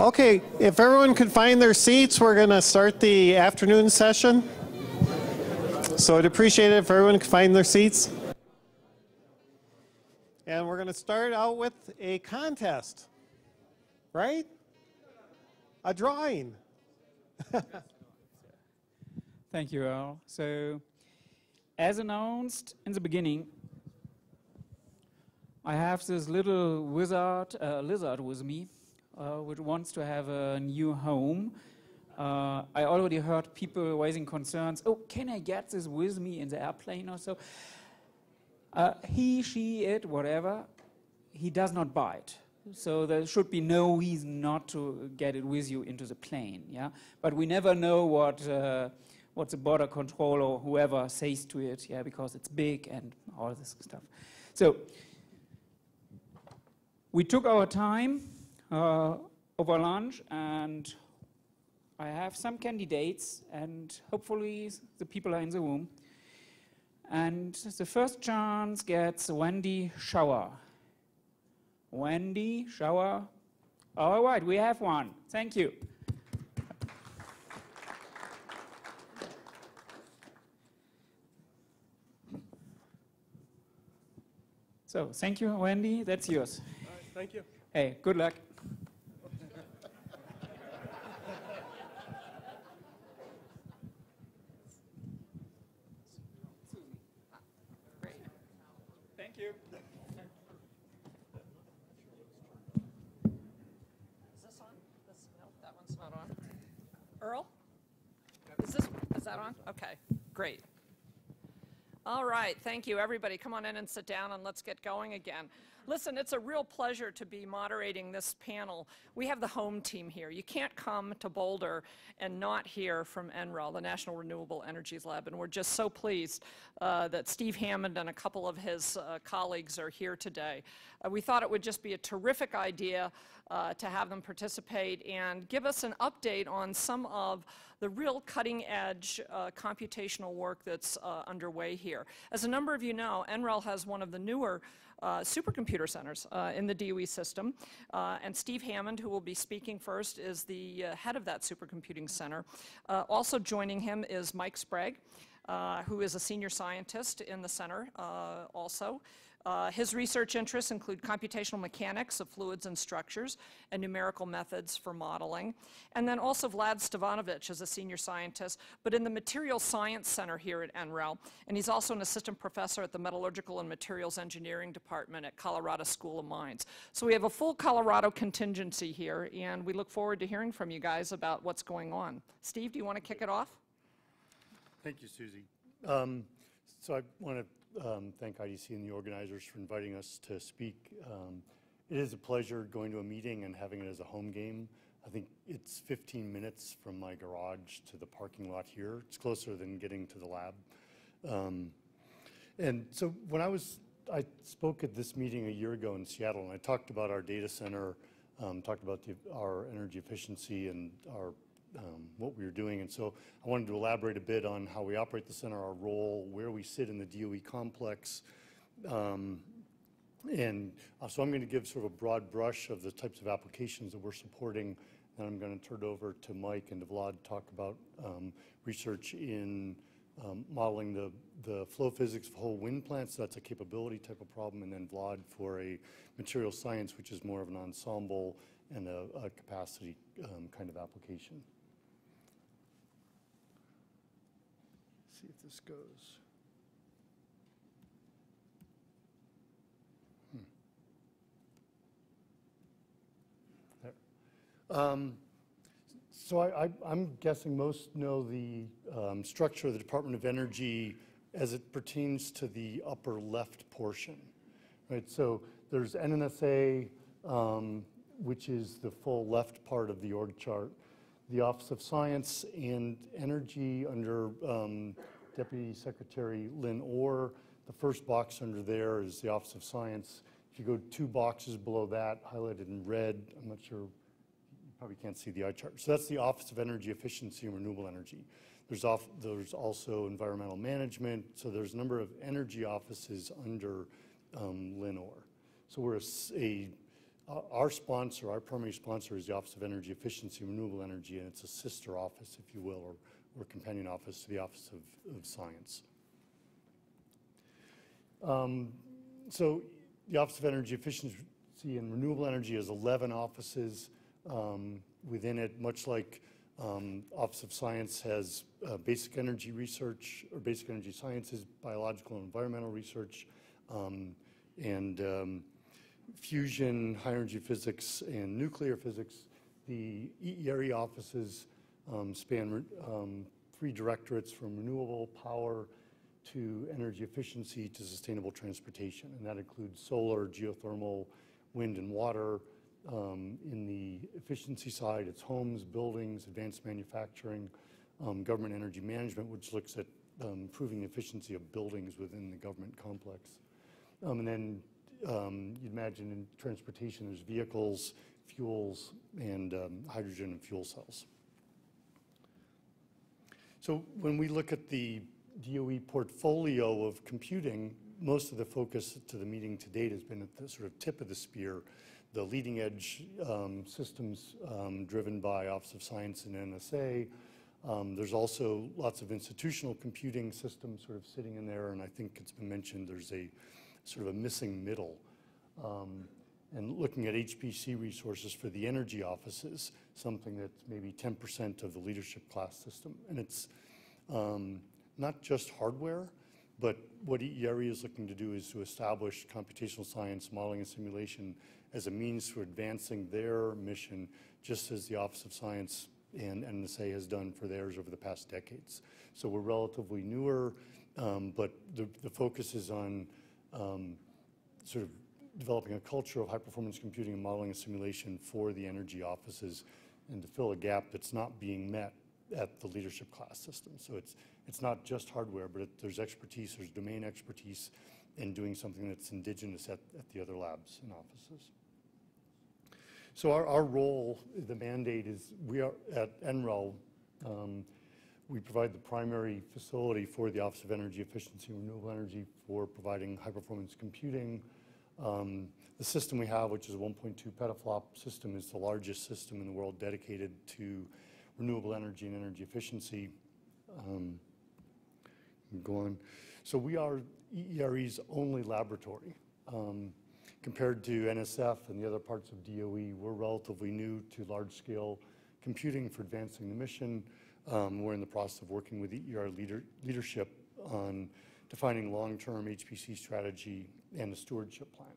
Okay, if everyone could find their seats, we're going to start the afternoon session. So I'd appreciate it if everyone could find their seats. And we're going to start out with a contest, right? A drawing. Thank you, all. So, as announced in the beginning, I have this little wizard, uh, lizard with me, uh, which wants to have a new home. Uh, I already heard people raising concerns. Oh, can I get this with me in the airplane or so? Uh, he, she, it, whatever, he does not buy it. So there should be no reason not to get it with you into the plane. Yeah, but we never know what uh, what the border control or whoever says to it. Yeah, because it's big and all this stuff. So we took our time uh, over lunch, and I have some candidates, and hopefully the people are in the room. And the first chance gets Wendy Schauer. Wendy Schauer. All right, we have one. Thank you. So, thank you, Wendy. That's yours. Right, thank you. Hey, good luck. Thank you. Is this on? This, no, that one's not on. Earl? Is this, is that on? Okay, great. All right, thank you, everybody. Come on in and sit down and let's get going again. Listen, it's a real pleasure to be moderating this panel. We have the home team here. You can't come to Boulder and not hear from NREL, the National Renewable Energies Lab, and we're just so pleased uh, that Steve Hammond and a couple of his uh, colleagues are here today. Uh, we thought it would just be a terrific idea uh, to have them participate and give us an update on some of the real cutting edge uh, computational work that's uh, underway here. As a number of you know, NREL has one of the newer supercomputer centers uh, in the DOE system. Uh, and Steve Hammond, who will be speaking first, is the uh, head of that supercomputing center. Uh, also joining him is Mike Sprague, uh, who is a senior scientist in the center also. Uh, his research interests include computational mechanics of fluids and structures and numerical methods for modeling. And then also Vlad Stevanovic is a senior scientist, but in the Material Science Center here at NREL. And he's also an assistant professor at the Metallurgical and Materials Engineering Department at Colorado School of Mines. So we have a full Colorado contingency here, and we look forward to hearing from you guys about what's going on. Steve, do you want to kick it off? Thank you, Susie. Um, so I want to um, thank IDC and the organizers for inviting us to speak. Um, it is a pleasure going to a meeting and having it as a home game. I think it's 15 minutes from my garage to the parking lot here. It's closer than getting to the lab. Um, and so when I was, I spoke at this meeting a year ago in Seattle, and I talked about our data center, um, talked about the, our energy efficiency and our um, what we were doing. And so I wanted to elaborate a bit on how we operate the center, our role, where we sit in the DOE complex. Um, and uh, so I'm going to give sort of a broad brush of the types of applications that we're supporting. And I'm going to turn it over to Mike and to Vlad to talk about um, research in um, modeling the, the flow physics of whole wind plants. That's a capability type of problem. And then Vlad for a material science, which is more of an ensemble and a, a capacity um, kind of application. See if this goes. Hmm. There. Um, so I, am guessing most know the um, structure of the Department of Energy as it pertains to the upper left portion, right? So there's NNSA, um, which is the full left part of the org chart the Office of Science and Energy under um, Deputy Secretary Lynn Orr. The first box under there is the Office of Science. If you go two boxes below that, highlighted in red, I'm not sure, you probably can't see the eye chart. So that's the Office of Energy Efficiency and Renewable Energy. There's, off, there's also environmental management. So there's a number of energy offices under um, Lynn Orr. So we're a, a Our- sponsor, our primary sponsor is the Office of Energy Efficiency and Renewable Energy, and it's a sister office, if you will, or, or companion office to the Office of, of Science. Um, So the Office of Energy Efficiency and Renewable Energy has 11 offices um, within it, much like um, Office of Science has uh, basic energy research, or basic energy sciences, biological and environmental research, um, and um, fusion, high energy physics, and nuclear physics. The EERE offices um, span um, three directorates from renewable power to energy efficiency to sustainable transportation, and that includes solar, geothermal, wind, and water. Um, In the efficiency side, it's homes, buildings, advanced manufacturing, um, government energy management, which looks at um, improving the efficiency of buildings within the government complex. Um, And then um, you'd imagine in transportation, there's vehicles, fuels, and um, hydrogen and fuel cells. So when we look at the DOE portfolio of computing, most of the focus to the meeting to date has been at the sort of tip of the spear, the leading edge um, systems um, driven by Office of Science and NNSA. Um, There's also lots of institutional computing systems sort of sitting in there, and I think it's been mentioned, there's a sort of a missing middle. Um, And looking at HPC resources for the energy offices, something that's maybe 10% of the leadership class system. And it's um, not just hardware, but what EERE is looking to do is to establish computational science, modeling, and simulation as a means for advancing their mission, just as the Office of Science and NNSA has done for theirs over the past decades. So we're relatively newer, um, but the, the focus is on um, sort of developing a culture of high-performance computing and modeling and simulation for the energy offices and to fill a gap that's not being met at the leadership class system. So it's, it's not just hardware, but it, there's expertise, there's domain expertise in doing something that's indigenous at, at the other labs and offices. So our, our role, the mandate is, we are at NREL, um, we provide the primary facility for the Office of Energy Efficiency and Renewable Energy for providing high-performance computing. Um, The system we have, which is a 1.2 petaflop system, is the largest system in the world dedicated to renewable energy and energy efficiency. Um, Go on. So we are EERE's only laboratory. Um, Compared to NSF and the other parts of DOE, we're relatively new to large-scale computing for advancing the mission. Um, We're in the process of working with EER leader- leadership on defining long-term HPC strategy and a stewardship plan.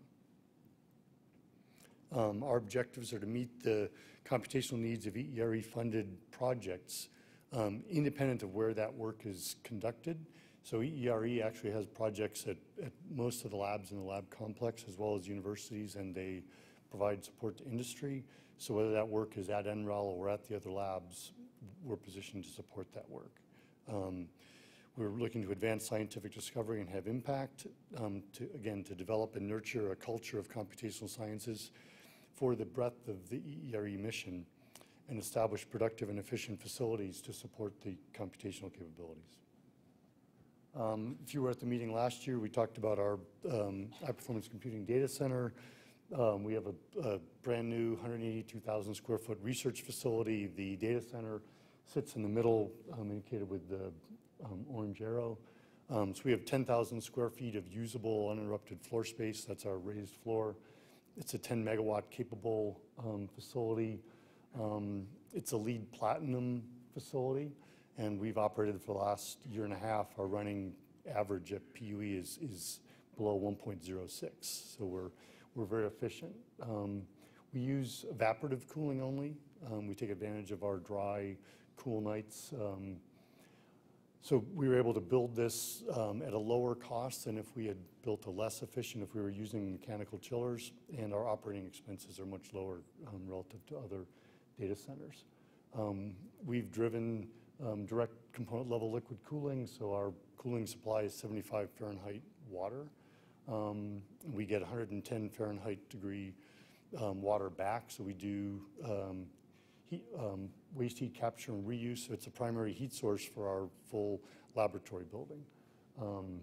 Um, Our objectives are to meet the computational needs of EERE-funded projects, um, independent of where that work is conducted. So EERE actually has projects at, at most of the labs in the lab complex, as well as universities, and they provide support to industry. So whether that work is at NREL or at the other labs, we're positioned to support that work. Um, We're looking to advance scientific discovery and have impact, um, to, again, to develop and nurture a culture of computational sciences for the breadth of the EERE mission and establish productive and efficient facilities to support the computational capabilities. Um, If you were at the meeting last year, we talked about our um, high-performance computing data center. Um, We have a- a brand-new 182,000 square foot research facility. The data center sits in the middle, um, indicated with the um, orange arrow. Um, So we have 10,000 square feet of usable uninterrupted floor space. That's our raised floor. It's a 10 megawatt capable um, facility. It's a LEED platinum facility, and we've operated for the last year and a half. Our running average at PUE is, is below 1.06, so we're, we're very efficient. Um, We use evaporative cooling only. Um, We take advantage of our dry, cool nights. Um, so we were able to build this um, at a lower cost than if we had built a less efficient, if we were using mechanical chillers, and our operating expenses are much lower um, relative to other data centers. Um, We've driven direct component level liquid cooling, so our cooling supply is 75 Fahrenheit water. Um, We get 110 Fahrenheit degree um, water back, so we do um, heat, um, waste heat capture and reuse. So it's a primary heat source for our full laboratory building. Um,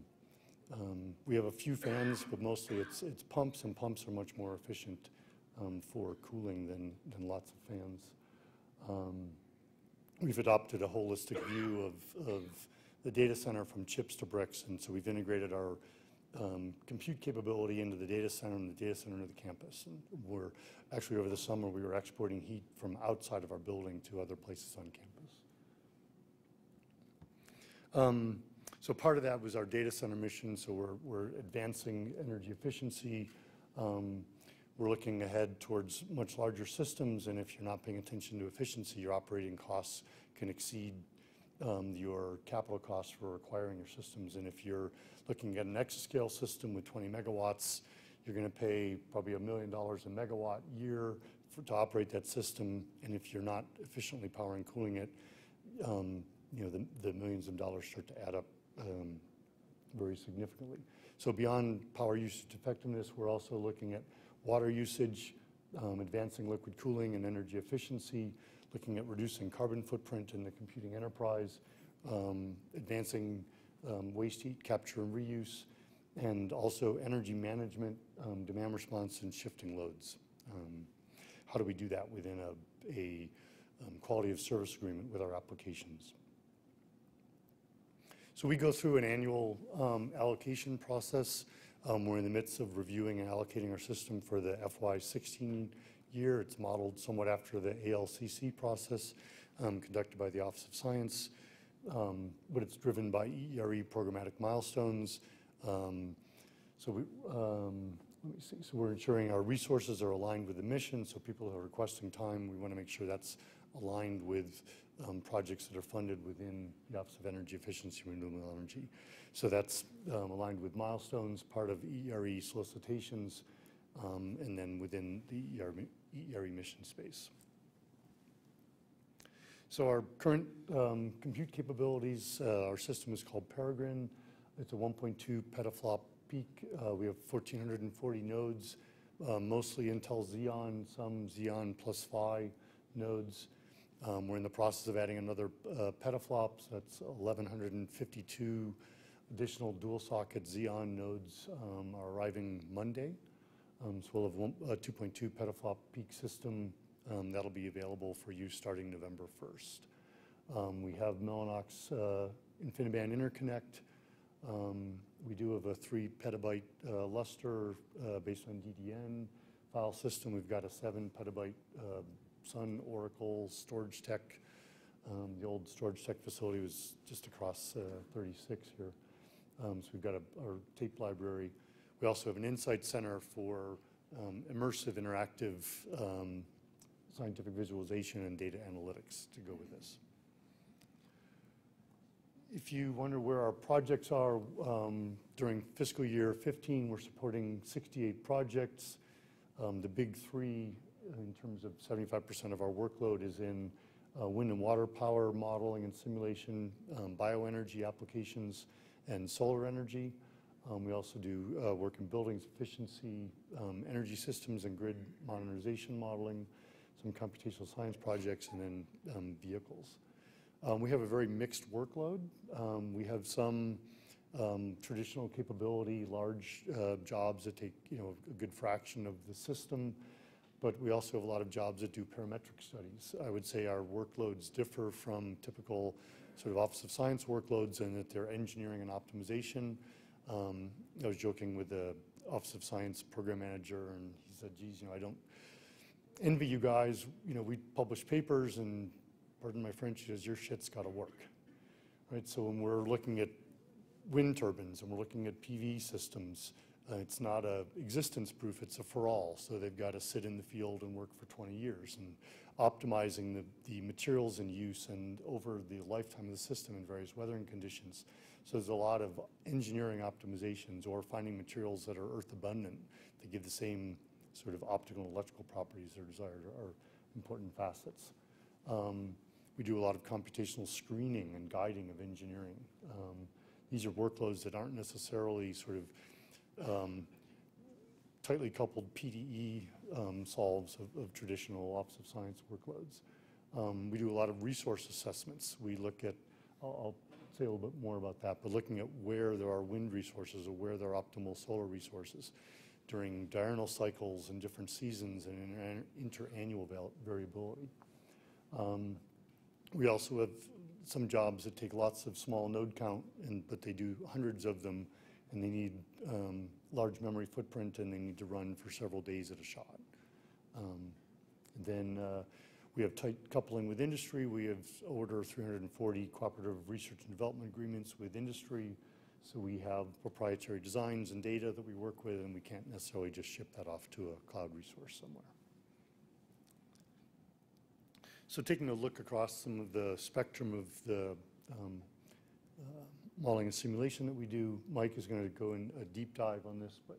We have a few fans, but mostly it's, it's pumps, and pumps are much more efficient for cooling than, than lots of fans. We've adopted a holistic view of, of the data center from chips to bricks, and so we've integrated our um, compute capability into the data center and the data center into the campus. And we're, actually over the summer, we were exporting heat from outside of our building to other places on campus. Um, So part of that was our data center mission, so we're, we're advancing energy efficiency. Um, We're looking ahead towards much larger systems, and if you're not paying attention to efficiency, your operating costs can exceed um, your capital costs for acquiring your systems. And if you're looking at an exascale system with 20 megawatts, you're going to pay probably a million dollars a megawatt year for, to operate that system. And if you're not efficiently powering cooling it, um, you know, the, the millions of dollars start to add up um, very significantly. So beyond power usage effectiveness, we're also looking at water usage, um, advancing liquid cooling and energy efficiency, looking at reducing carbon footprint in the computing enterprise, um, advancing um, waste heat capture and reuse, and also energy management, um, demand response, and shifting loads. Um, How do we do that within a, a um, quality of service agreement with our applications? So we go through an annual um, allocation process. Um, We're in the midst of reviewing and allocating our system for the FY16 year. It's modeled somewhat after the ALCC process conducted by the Office of Science, um, but it's driven by EERE programmatic milestones. Um, So we, um, let me see, so we're ensuring our resources are aligned with the mission, so people are requesting time, we want to make sure that's aligned with um, projects that are funded within the Office of Energy Efficiency and Renewable Energy. So that's um, aligned with milestones, part of ERE solicitations, um, and then within the ERE, ERE mission space. So our current um, compute capabilities, uh, our system is called Peregrine. It's a 1.2 petaflop peak. Uh, We have 1,440 nodes, uh, mostly Intel Xeon, some Xeon plus Phi nodes. Um, We're in the process of adding another uh, petaflop, so that's 1,152 additional dual socket Xeon nodes um, are arriving Monday. Um, So we'll have one- a 2.2 petaflop peak system um, that'll be available for use starting November 1st. Um, We have Mellanox uh, InfiniBand interconnect. Um, We do have a three petabyte uh, Lustre uh, based on DDN file system. We've got a seven petabyte uh, Sun Oracle StorageTek. Um, The old StorageTek facility was just across uh, 36 here. Um, So we've got a- our tape library. We also have an insight center for um, immersive, interactive scientific visualization and data analytics to go with this. If you wonder where our projects are, um, during fiscal year 15, we're supporting 68 projects. Um, The big three, in terms of 75% of our workload, is in uh, wind and water power modeling and simulation, um, bioenergy applications, and solar energy. Um, We also do uh, work in buildings efficiency, um, energy systems and grid modernization modeling, some computational science projects, and then um, vehicles. Um, We have a very mixed workload. Um, We have some um, traditional capability, large uh, jobs that take, you know, a good fraction of the system, but we also have a lot of jobs that do parametric studies. I would say our workloads differ from typical sort of Office of Science workloads in that they're engineering and optimization. Um, I was joking with the Office of Science program manager, and he said, geez, you know, I don't envy you guys. You know, we publish papers, and pardon my French, says, your shit's got to work. Right, so when we're looking at wind turbines and we're looking at PV systems, uh, it's not a existence proof, it's a for all. So they've got to sit in the field and work for 20 years and optimizing the, the materials in use and over the lifetime of the system in various weathering conditions. So there's a lot of engineering optimizations or finding materials that are earth abundant that give the same sort of optical and electrical properties that are desired are important facets. Um, we do a lot of computational screening and guiding of engineering. Um, these are workloads that aren't necessarily sort of um, tightly coupled PDE um, solves of, of traditional Office of Science workloads. Um, we do a lot of resource assessments. We look at, I'll, I'll say a little bit more about that, but looking at where there are wind resources or where there are optimal solar resources. During diurnal cycles and different seasons and inter- interannual variability. Um, We also have some jobs that take lots of small node count, and, but they do hundreds of them, and they need um, large memory footprint, and they need to run for several days at a shot. Um, Then uh, we have tight coupling with industry. We have over 340 cooperative research and development agreements with industry. So we have proprietary designs and data that we work with, and we can't necessarily just ship that off to a cloud resource somewhere. So taking a look across some of the spectrum of the um, uh, modeling and simulation that we do, Mike is going to go in a deep dive on this, but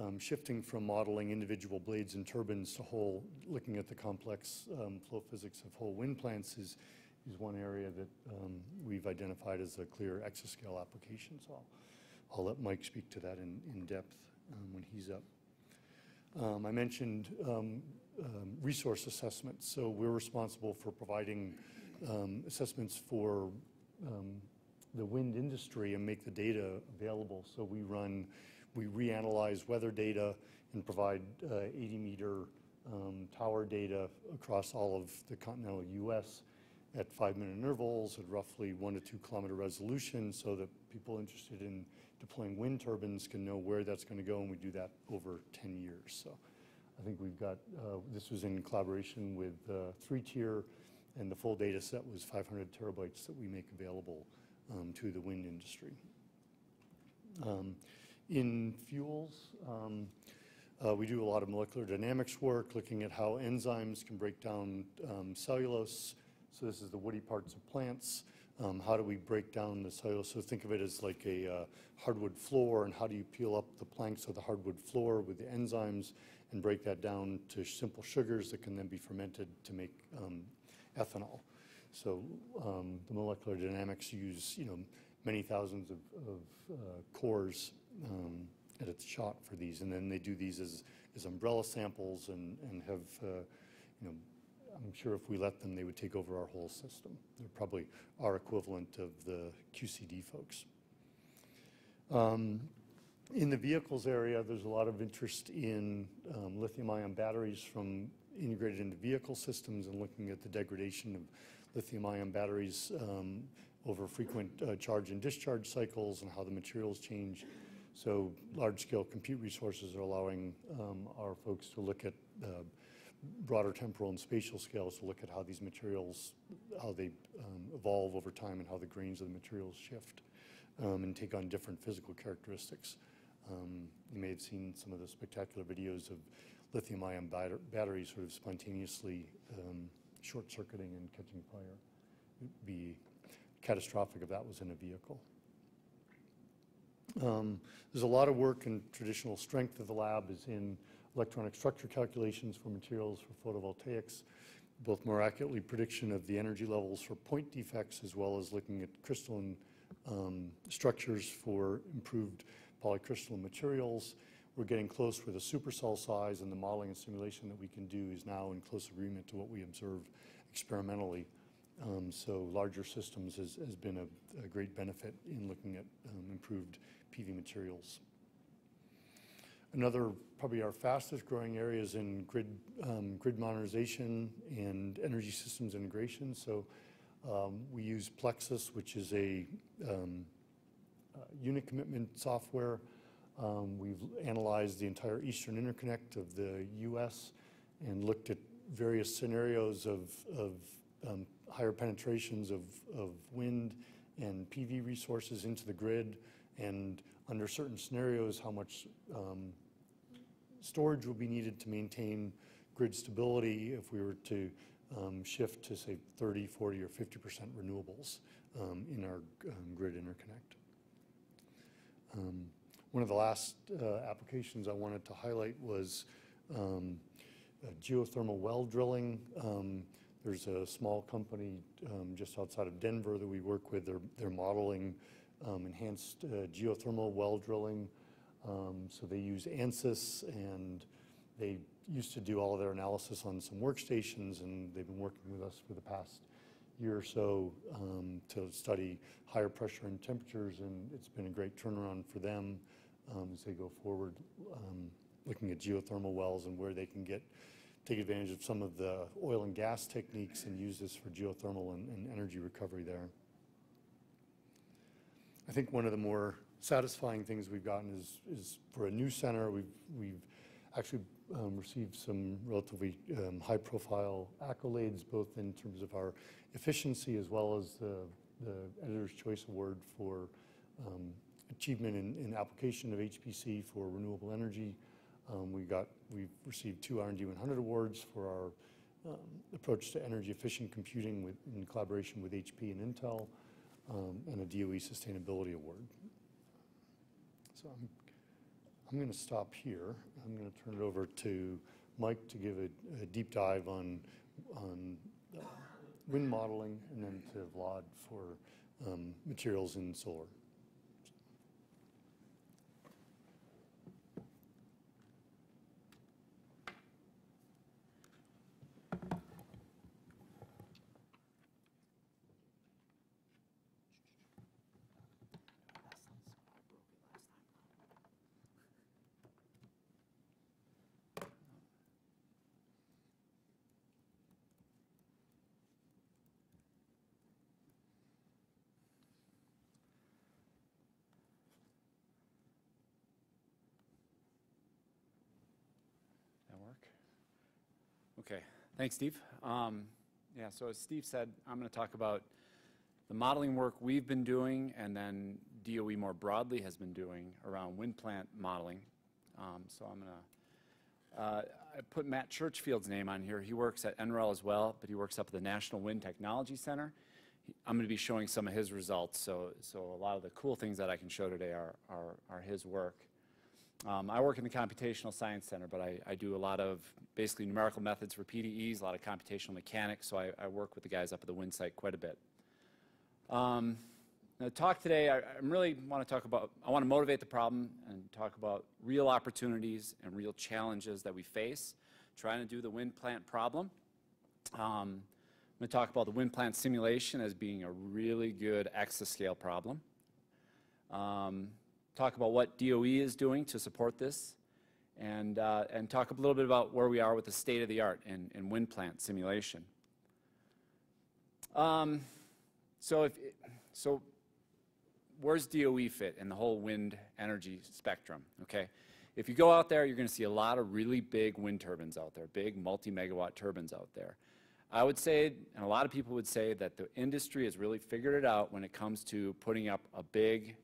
um, shifting from modeling individual blades and turbines to whole, looking at the complex um, flow physics of whole wind plants is, is one area that um, we've identified as a clear exascale application. So I'll, I'll let Mike speak to that in, in depth um, when he's up. Um, I mentioned um, um, resource assessments. So we're responsible for providing um, assessments for um, the wind industry and make the data available. So we run, we reanalyze weather data and provide 80-meter tower data across all of the continental U.S. at five-minute intervals at roughly one to two kilometer resolution so that people interested in deploying wind turbines can know where that's going to go, and we do that over 10 years. So I think we've got, uh, this was in collaboration with uh, 3TIER, and the full data set was 500 terabytes that we make available um, to the wind industry. Um, In fuels, um, uh, we do a lot of molecular dynamics work, looking at how enzymes can break down um, cellulose. So this is the woody parts of plants. Um, How do we break down the cellulose? So think of it as like a uh, hardwood floor, and how do you peel up the planks of the hardwood floor with the enzymes and break that down to simple sugars that can then be fermented to make um, ethanol. So um, the molecular dynamics use, you know, many thousands of, of uh, cores um, at its shot for these, and then they do these as, as umbrella samples and, and have, uh, you know, I'm sure if we let them, they would take over our whole system. They're probably our equivalent of the QCD folks. Um, in the vehicles area, there's a lot of interest in um, lithium-ion batteries from integrated into vehicle systems and looking at the degradation of lithium-ion batteries um, over frequent uh, charge and discharge cycles and how the materials change. So large-scale compute resources are allowing um, our folks to look at uh, broader temporal and spatial scales to look at how these materials, how they um, evolve over time and how the grains of the materials shift um, and take on different physical characteristics. Um, You may have seen some of the spectacular videos of lithium-ion batter- batteries sort of spontaneously um, short-circuiting and catching fire. It'd be catastrophic if that was in a vehicle. Um, There's a lot of work and traditional strength of the lab is in electronic structure calculations for materials for photovoltaics, both more accurately prediction of the energy levels for point defects as well as looking at crystalline um, structures for improved polycrystalline materials. We're getting close with a supercell size, and the modeling and simulation that we can do is now in close agreement to what we observed experimentally. Um, So larger systems has has been a a great benefit in looking at um, improved PV materials. Another, probably our fastest growing area is in grid um, grid modernization and energy systems integration. So um, we use PLEXOS, which is a um, uh, unit commitment software. We've analyzed the entire eastern interconnect of the US and looked at various scenarios of, of higher penetrations of, of wind and PV resources into the grid, and under certain scenarios, how much storage will be needed to maintain grid stability if we were to um, shift to, say, 30, 40, or 50% renewables um, in our um, grid interconnect. Um, One of the last uh, applications I wanted to highlight was um, geothermal well drilling. There's a small company just outside of Denver that we work with. They're they're modeling enhanced uh, geothermal well drilling. Um, So they use ANSYS, and they used to do all of their analysis on some workstations, and they've been working with us for the past year or so um, to study higher pressure and temperatures, and it's been a great turnaround for them um, as they go forward. Um, looking at geothermal wells and where they can get, take advantage of some of the oil and gas techniques and use this for geothermal and, and energy recovery there. I think one of the more satisfying things we've gotten is, is for a new center, we've, we've actually um, received some relatively um, high-profile accolades, both in terms of our efficiency as well as the, the Editor's Choice Award for um, achievement in, in application of HPC for renewable energy. Um, we got, we've received two R&D 100 awards for our um, approach to energy efficient computing with, in collaboration with HP and Intel, um, and a DOE Sustainability Award. So I'm, I'm going to stop here. I'm going to turn it over to Mike to give a, a deep dive on, on uh, wind modeling, and then to Vlad for um, materials in solar. That work? Okay, thanks, Steve. Um, Yeah, so as Steve said, I'm going to talk about the modeling work we've been doing and then DOE more broadly has been doing around wind plant modeling. Um, So I'm going to, uh, I put Matt Churchfield's name on here. He works at NREL as well, but he works up at the National Wind Technology Center. He- I'm going to be showing some of his results, so, so a lot of the cool things that I can show today are, are, are his work. Um, I work in the Computational Science Center, but I, I do a lot of basically numerical methods for PDEs, a lot of computational mechanics, so I, I work with the guys up at the wind site quite a bit. Um, the talk today, I, I really want to talk about, I want to motivate the problem and talk about real opportunities and real challenges that we face trying to do the wind plant problem. Um, I'm going to talk about the wind plant simulation as being a really good exascale problem. Um, talk about what DOE is doing to support this, and, uh, and talk a little bit about where we are with the state of the art in, in wind plant simulation. Um, so, if, so where's DOE fit in the whole wind energy spectrum? Okay, if you go out there, you're going to see a lot of really big wind turbines out there, big multi-megawatt turbines out there. I would say, and a lot of people would say, that the industry has really figured it out when it comes to putting up a big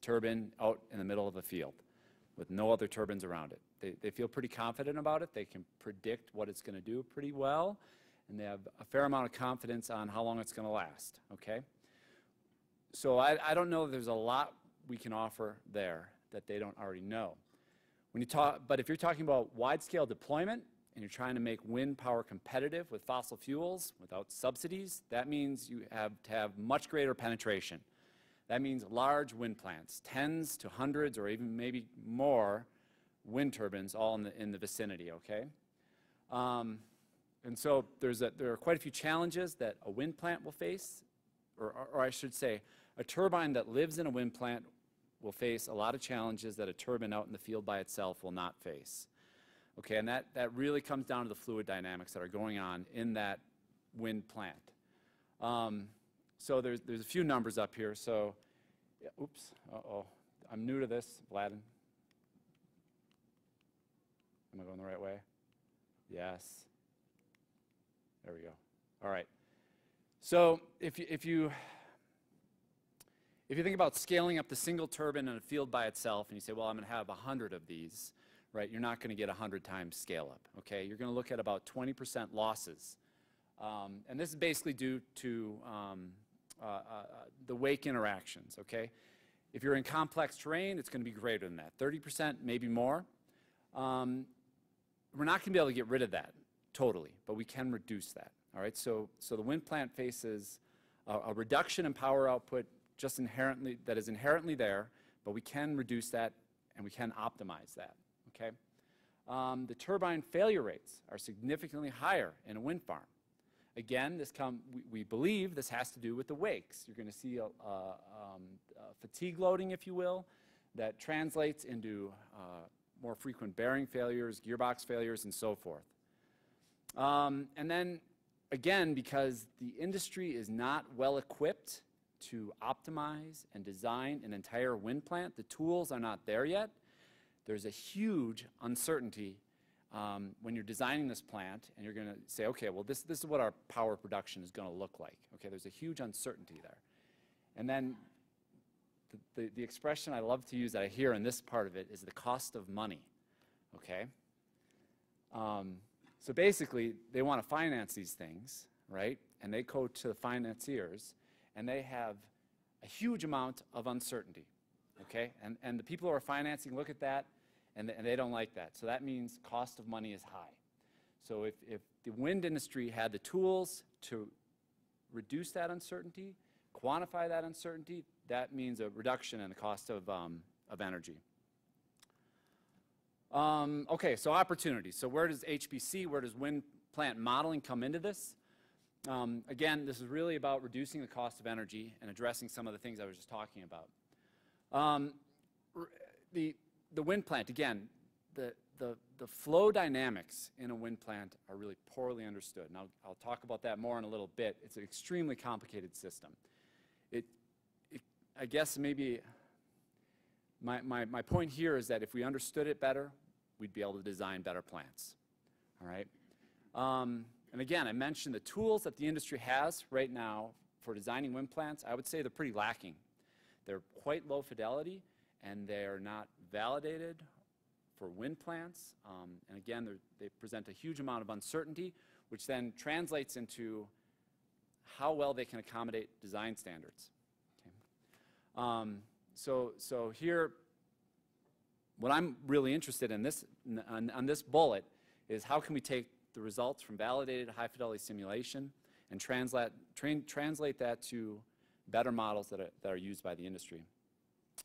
turbine out in the middle of a field with no other turbines around it. They, they feel pretty confident about it. They can predict what it's going to do pretty well, and they have a fair amount of confidence on how long it's going to last, okay? So I, I don't know there's a lot we can offer there that they don't already know. When you talk, but if you're talking about wide-scale deployment and you're trying to make wind power competitive with fossil fuels without subsidies, that means you have to have much greater penetration. That means large wind plants, tens to hundreds or even maybe more wind turbines all in the, in the vicinity, okay? Um, and so there's a, there are quite a few challenges that a wind plant will face, or, or, I should say, a turbine that lives in a wind plant will face a lot of challenges that a turbine out in the field by itself will not face. Okay, and that, that really comes down to the fluid dynamics that are going on in that wind plant. Um, so there's, there's a few numbers up here. So, yeah, oops, uh-oh. I'm new to this, Vladan. Am I going the right way? Yes. There we go. All right. So if you, if you, if you think about scaling up the single turbine in a field by itself, and you say, well, I'm going to have 100 of these, right, you're not going to get 100 times scale up, okay? You're going to look at about 20% losses. Um, and this is basically due to um, uh, uh, the wake interactions, okay? If you're in complex terrain, it's going to be greater than that, 30%, maybe more. Um, we're not going to be able to get rid of that totally, but we can reduce that, all right? So, so the wind plant faces a, a reduction in power output just inherently, that is inherently there, but we can reduce that and we can optimize that, okay? Um, the turbine failure rates are significantly higher in a wind farm. Again, this come, we, we believe this has to do with the wakes. You're going to see a, a, um, a fatigue loading, if you will, that translates into uh, more frequent bearing failures, gearbox failures, and so forth. Um, and then again, because the industry is not well equipped to optimize and design an entire wind plant, the tools are not there yet. There's a huge uncertainty um, when you're designing this plant and you're going to say, okay, well, this, this is what our power production is going to look like. Okay, there's a huge uncertainty there. And then the, the, the expression I love to use that I hear in this part of it is the cost of money. Okay? Um, so basically, they want to finance these things, right? And they go to the financiers, and they have a huge amount of uncertainty, okay? And, and the people who are financing look at that, and, th- and they don't like that. So that means cost of money is high. So if, if the wind industry had the tools to reduce that uncertainty, quantify that uncertainty, that means a reduction in the cost of, um, of energy. Um, okay, so opportunities. So where does HPC, where does wind plant modeling come into this? Um, again, this is really about reducing the cost of energy and addressing some of the things I was just talking about. Um, the, the wind plant, again, the, the, the flow dynamics in a wind plant are really poorly understood. And I'll, I'll talk about that more in a little bit. It's an extremely complicated system. It, it, I guess maybe my, my, my point here is that if we understood it better, we'd be able to design better plants. All right? Um, and again, I mentioned the tools that the industry has right now for designing wind plants. I would say they're pretty lacking. They're quite low fidelity, and they are not validated for wind plants. Um, and again, they're- present a huge amount of uncertainty, which then translates into how well they can accommodate design standards. Okay. Um, so, so here, what I'm really interested in this, on, on this bullet is how can we take the results from validated high fidelity simulation and translate, train, translate that to better models that are, that are used by the industry.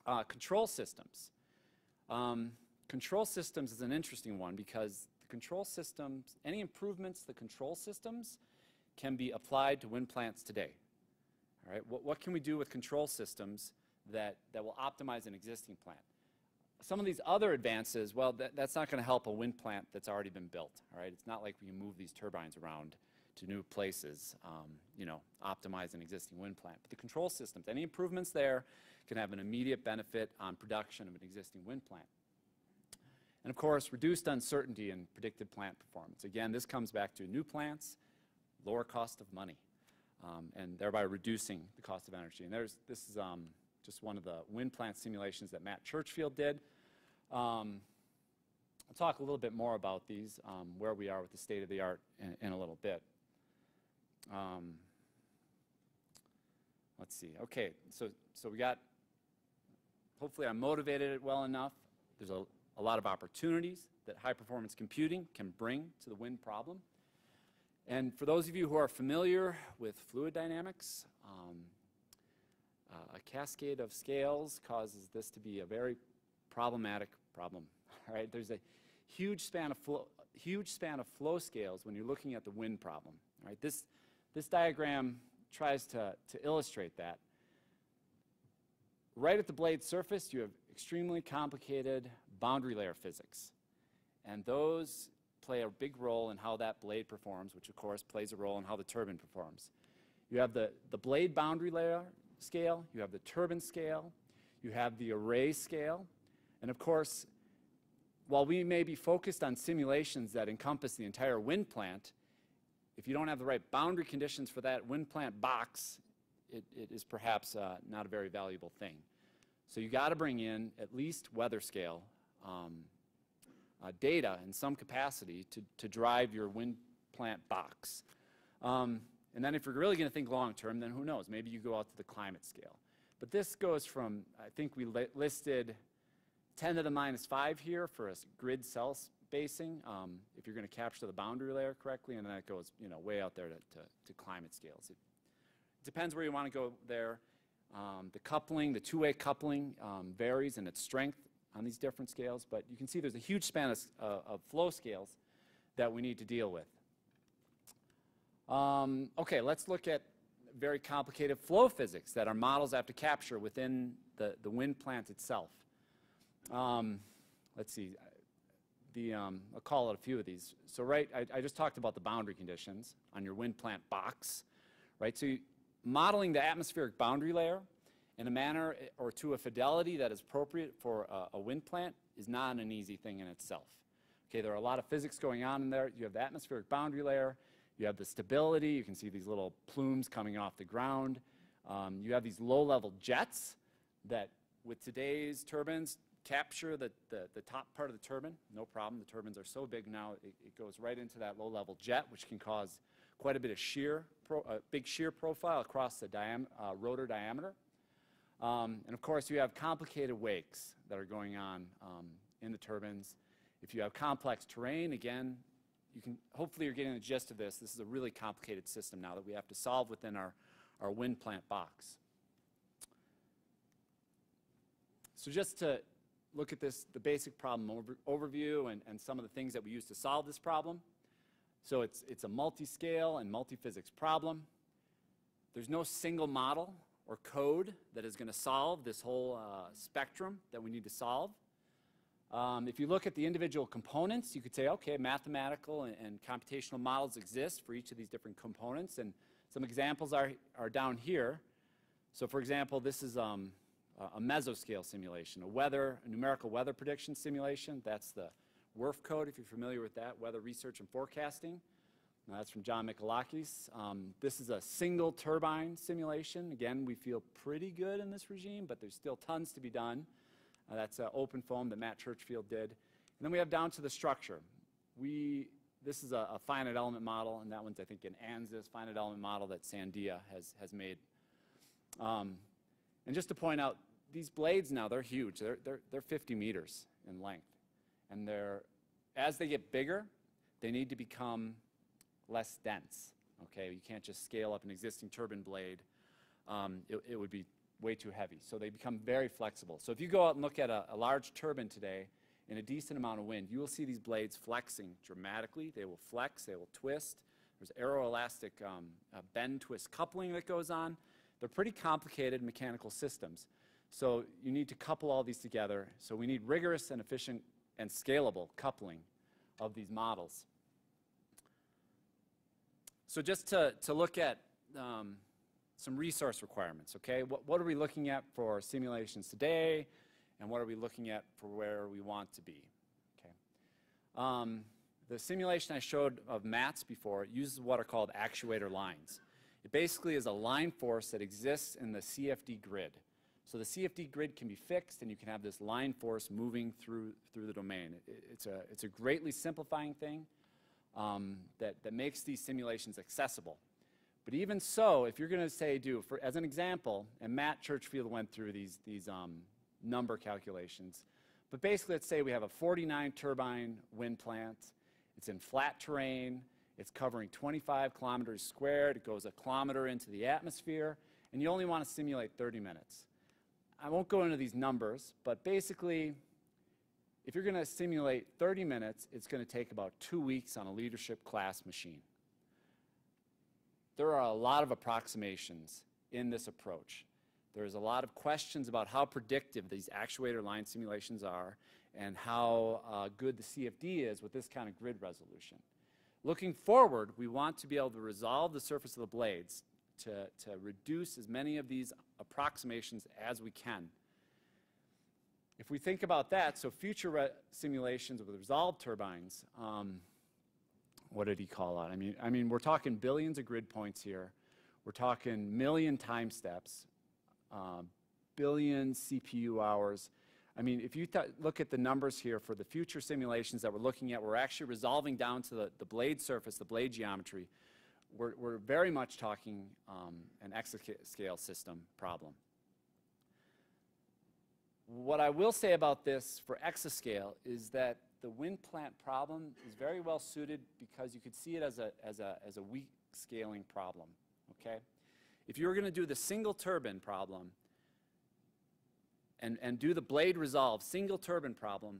Uh, control systems. Um, control systems is an interesting one because the control systems, any improvements to the control systems can be applied to wind plants today. All right, what, what can we do with control systems that, that will optimize an existing plant? Some of these other advances, well, that, that's not going to help a wind plant that's already been built. All right, it's not like we can move these turbines around to new places, um, you know, optimize an existing wind plant. But the control systems, any improvements there can have an immediate benefit on production of an existing wind plant. And of course, reduced uncertainty in predicted plant performance. Again, this comes back to new plants, lower cost of money, um, and thereby reducing the cost of energy. And there's, this is um, just one of the wind plant simulations that Matt Churchfield did. Um, I'll talk a little bit more about these, um, where we are with the state of the art in, in a little bit. Um, let's see. Okay, so so we got. Hopefully, I motivated it well enough. There's a, a lot of opportunities that high performance computing can bring to the wind problem. And for those of you who are familiar with fluid dynamics, um, uh, a cascade of scales causes this to be a very problematic problem. All right, there's a huge span of flow, huge span of flow scales when you're looking at the wind problem. All right, this this diagram tries to, to illustrate that. Right at the blade surface, you have extremely complicated boundary layer physics. And those play a big role in how that blade performs, which of course plays a role in how the turbine performs. You have the, the blade boundary layer scale, you have the turbine scale, you have the array scale, and of course, while we may be focused on simulations that encompass the entire wind plant, if you don't have the right boundary conditions for that wind plant box, it, it is perhaps uh, not a very valuable thing. So you got to bring in at least weather scale um, uh, data in some capacity to, to drive your wind plant box. Um, and then if you're really going to think long term, then who knows? Maybe you go out to the climate scale. But this goes from, I think we li listed 10 to the minus 5 here for a grid cell spacing, um, if you're going to capture the boundary layer correctly, and then it goes you know, way out there to, to, to climate scales. It depends where you want to go there. Um, the coupling, the two-way coupling um, varies in its strength on these different scales, but you can see there's a huge span of, uh, of flow scales that we need to deal with. Um, okay, let's look at very complicated flow physics that our models have to capture within the, the wind plant itself. Um, let's see, the, um, I'll call out a few of these. So right, I, I just talked about the boundary conditions on your wind plant box, right? So you- modeling the atmospheric boundary layer in a manner or to a fidelity that is appropriate for a, a wind plant is not an easy thing in itself. Okay, there are a lot of physics going on in there. You have the atmospheric boundary layer, you have the stability, you can see these little plumes coming off the ground. Um, you have these low-level jets that, with today's turbines, capture the, the, the top part of the turbine, no problem. The turbines are so big now, it, it goes right into that low-level jet, which can cause quite a bit of shear, pro, a big shear profile across the diam, uh, rotor diameter. Um, and of course, you have complicated wakes that are going on um, in the turbines. If you have complex terrain, again, you can, hopefully you're getting the gist of this. This is a really complicated system now that we have to solve within our, our wind plant box. So just to look at this, the basic problem over, overview and, and some of the things that we use to solve this problem. So it's, it's a multi-scale and multi-physics problem. There's no single model or code that is going to solve this whole uh, spectrum that we need to solve. Um, if you look at the individual components, you could say, okay, mathematical and, and computational models exist for each of these different components, and some examples are, are down here. So for example, this is um, a mesoscale simulation, a weather, a numerical weather prediction simulation. That's the WRF code, if you're familiar with that, weather research and forecasting. Now, that's from John Michalakes. Um, this is a single turbine simulation. Again, we feel pretty good in this regime, but there's still tons to be done. Uh, that's uh, OpenFOAM that Matt Churchfield did. And then we have down to the structure. We, this is a, a finite element model, and that one's, I think, an ANSYS finite element model that Sandia has, has made. Um, and just to point out, these blades now, they're huge. They're, they're, they're 50 meters in length. And they're, as they get bigger, they need to become less dense. Okay, you can't just scale up an existing turbine blade. Um, it, it would be way too heavy. So they become very flexible. So if you go out and look at a, a large turbine today in a decent amount of wind, you will see these blades flexing dramatically. They will flex, they will twist. There's aeroelastic um, uh, bend twist coupling that goes on. They're pretty complicated mechanical systems. So you need to couple all these together. So we need rigorous and efficient and scalable coupling of these models. So just to, to look at um, some resource requirements, okay? What, what are we looking at for simulations today, and what are we looking at for where we want to be, okay? Um, the simulation I showed of Matt's before uses what are called actuator lines. It basically is a line force that exists in the CFD grid. So the CFD grid can be fixed, and you can have this line force moving through, through the domain. It, it's, a, it's a greatly simplifying thing um, that, that makes these simulations accessible. But even so, if you're going to say, do, for, as an example, and Matt Churchfield went through these, these um, number calculations, but basically let's say we have a 49 turbine wind plant. It's in flat terrain. It's covering 25 kilometers squared. It goes a kilometer into the atmosphere, and you only want to simulate 30 minutes. I won't go into these numbers, but basically, if you're going to simulate 30 minutes, it's going to take about two weeks on a leadership class machine. There are a lot of approximations in this approach. There's a lot of questions about how predictive these actuator line simulations are and how uh, good the CFD is with this kind of grid resolution. Looking forward, we want to be able to resolve the surface of the blades to, to reduce as many of these approximations as we can. If we think about that, so future simulations with resolved turbines, um, what did he call out? I mean, I mean, we're talking billions of grid points here. We're talking million time steps, uh, billion CPU hours. I mean, if you look at the numbers here for the future simulations that we're looking at, we're actually resolving down to the, the blade surface, the blade geometry. We're, we're very much talking um, an exascale system problem. What I will say about this for exascale is that the wind plant problem is very well suited because you could see it as a, as a, as a weak scaling problem, okay? If you were going to do the single turbine problem and, and do the blade resolve single turbine problem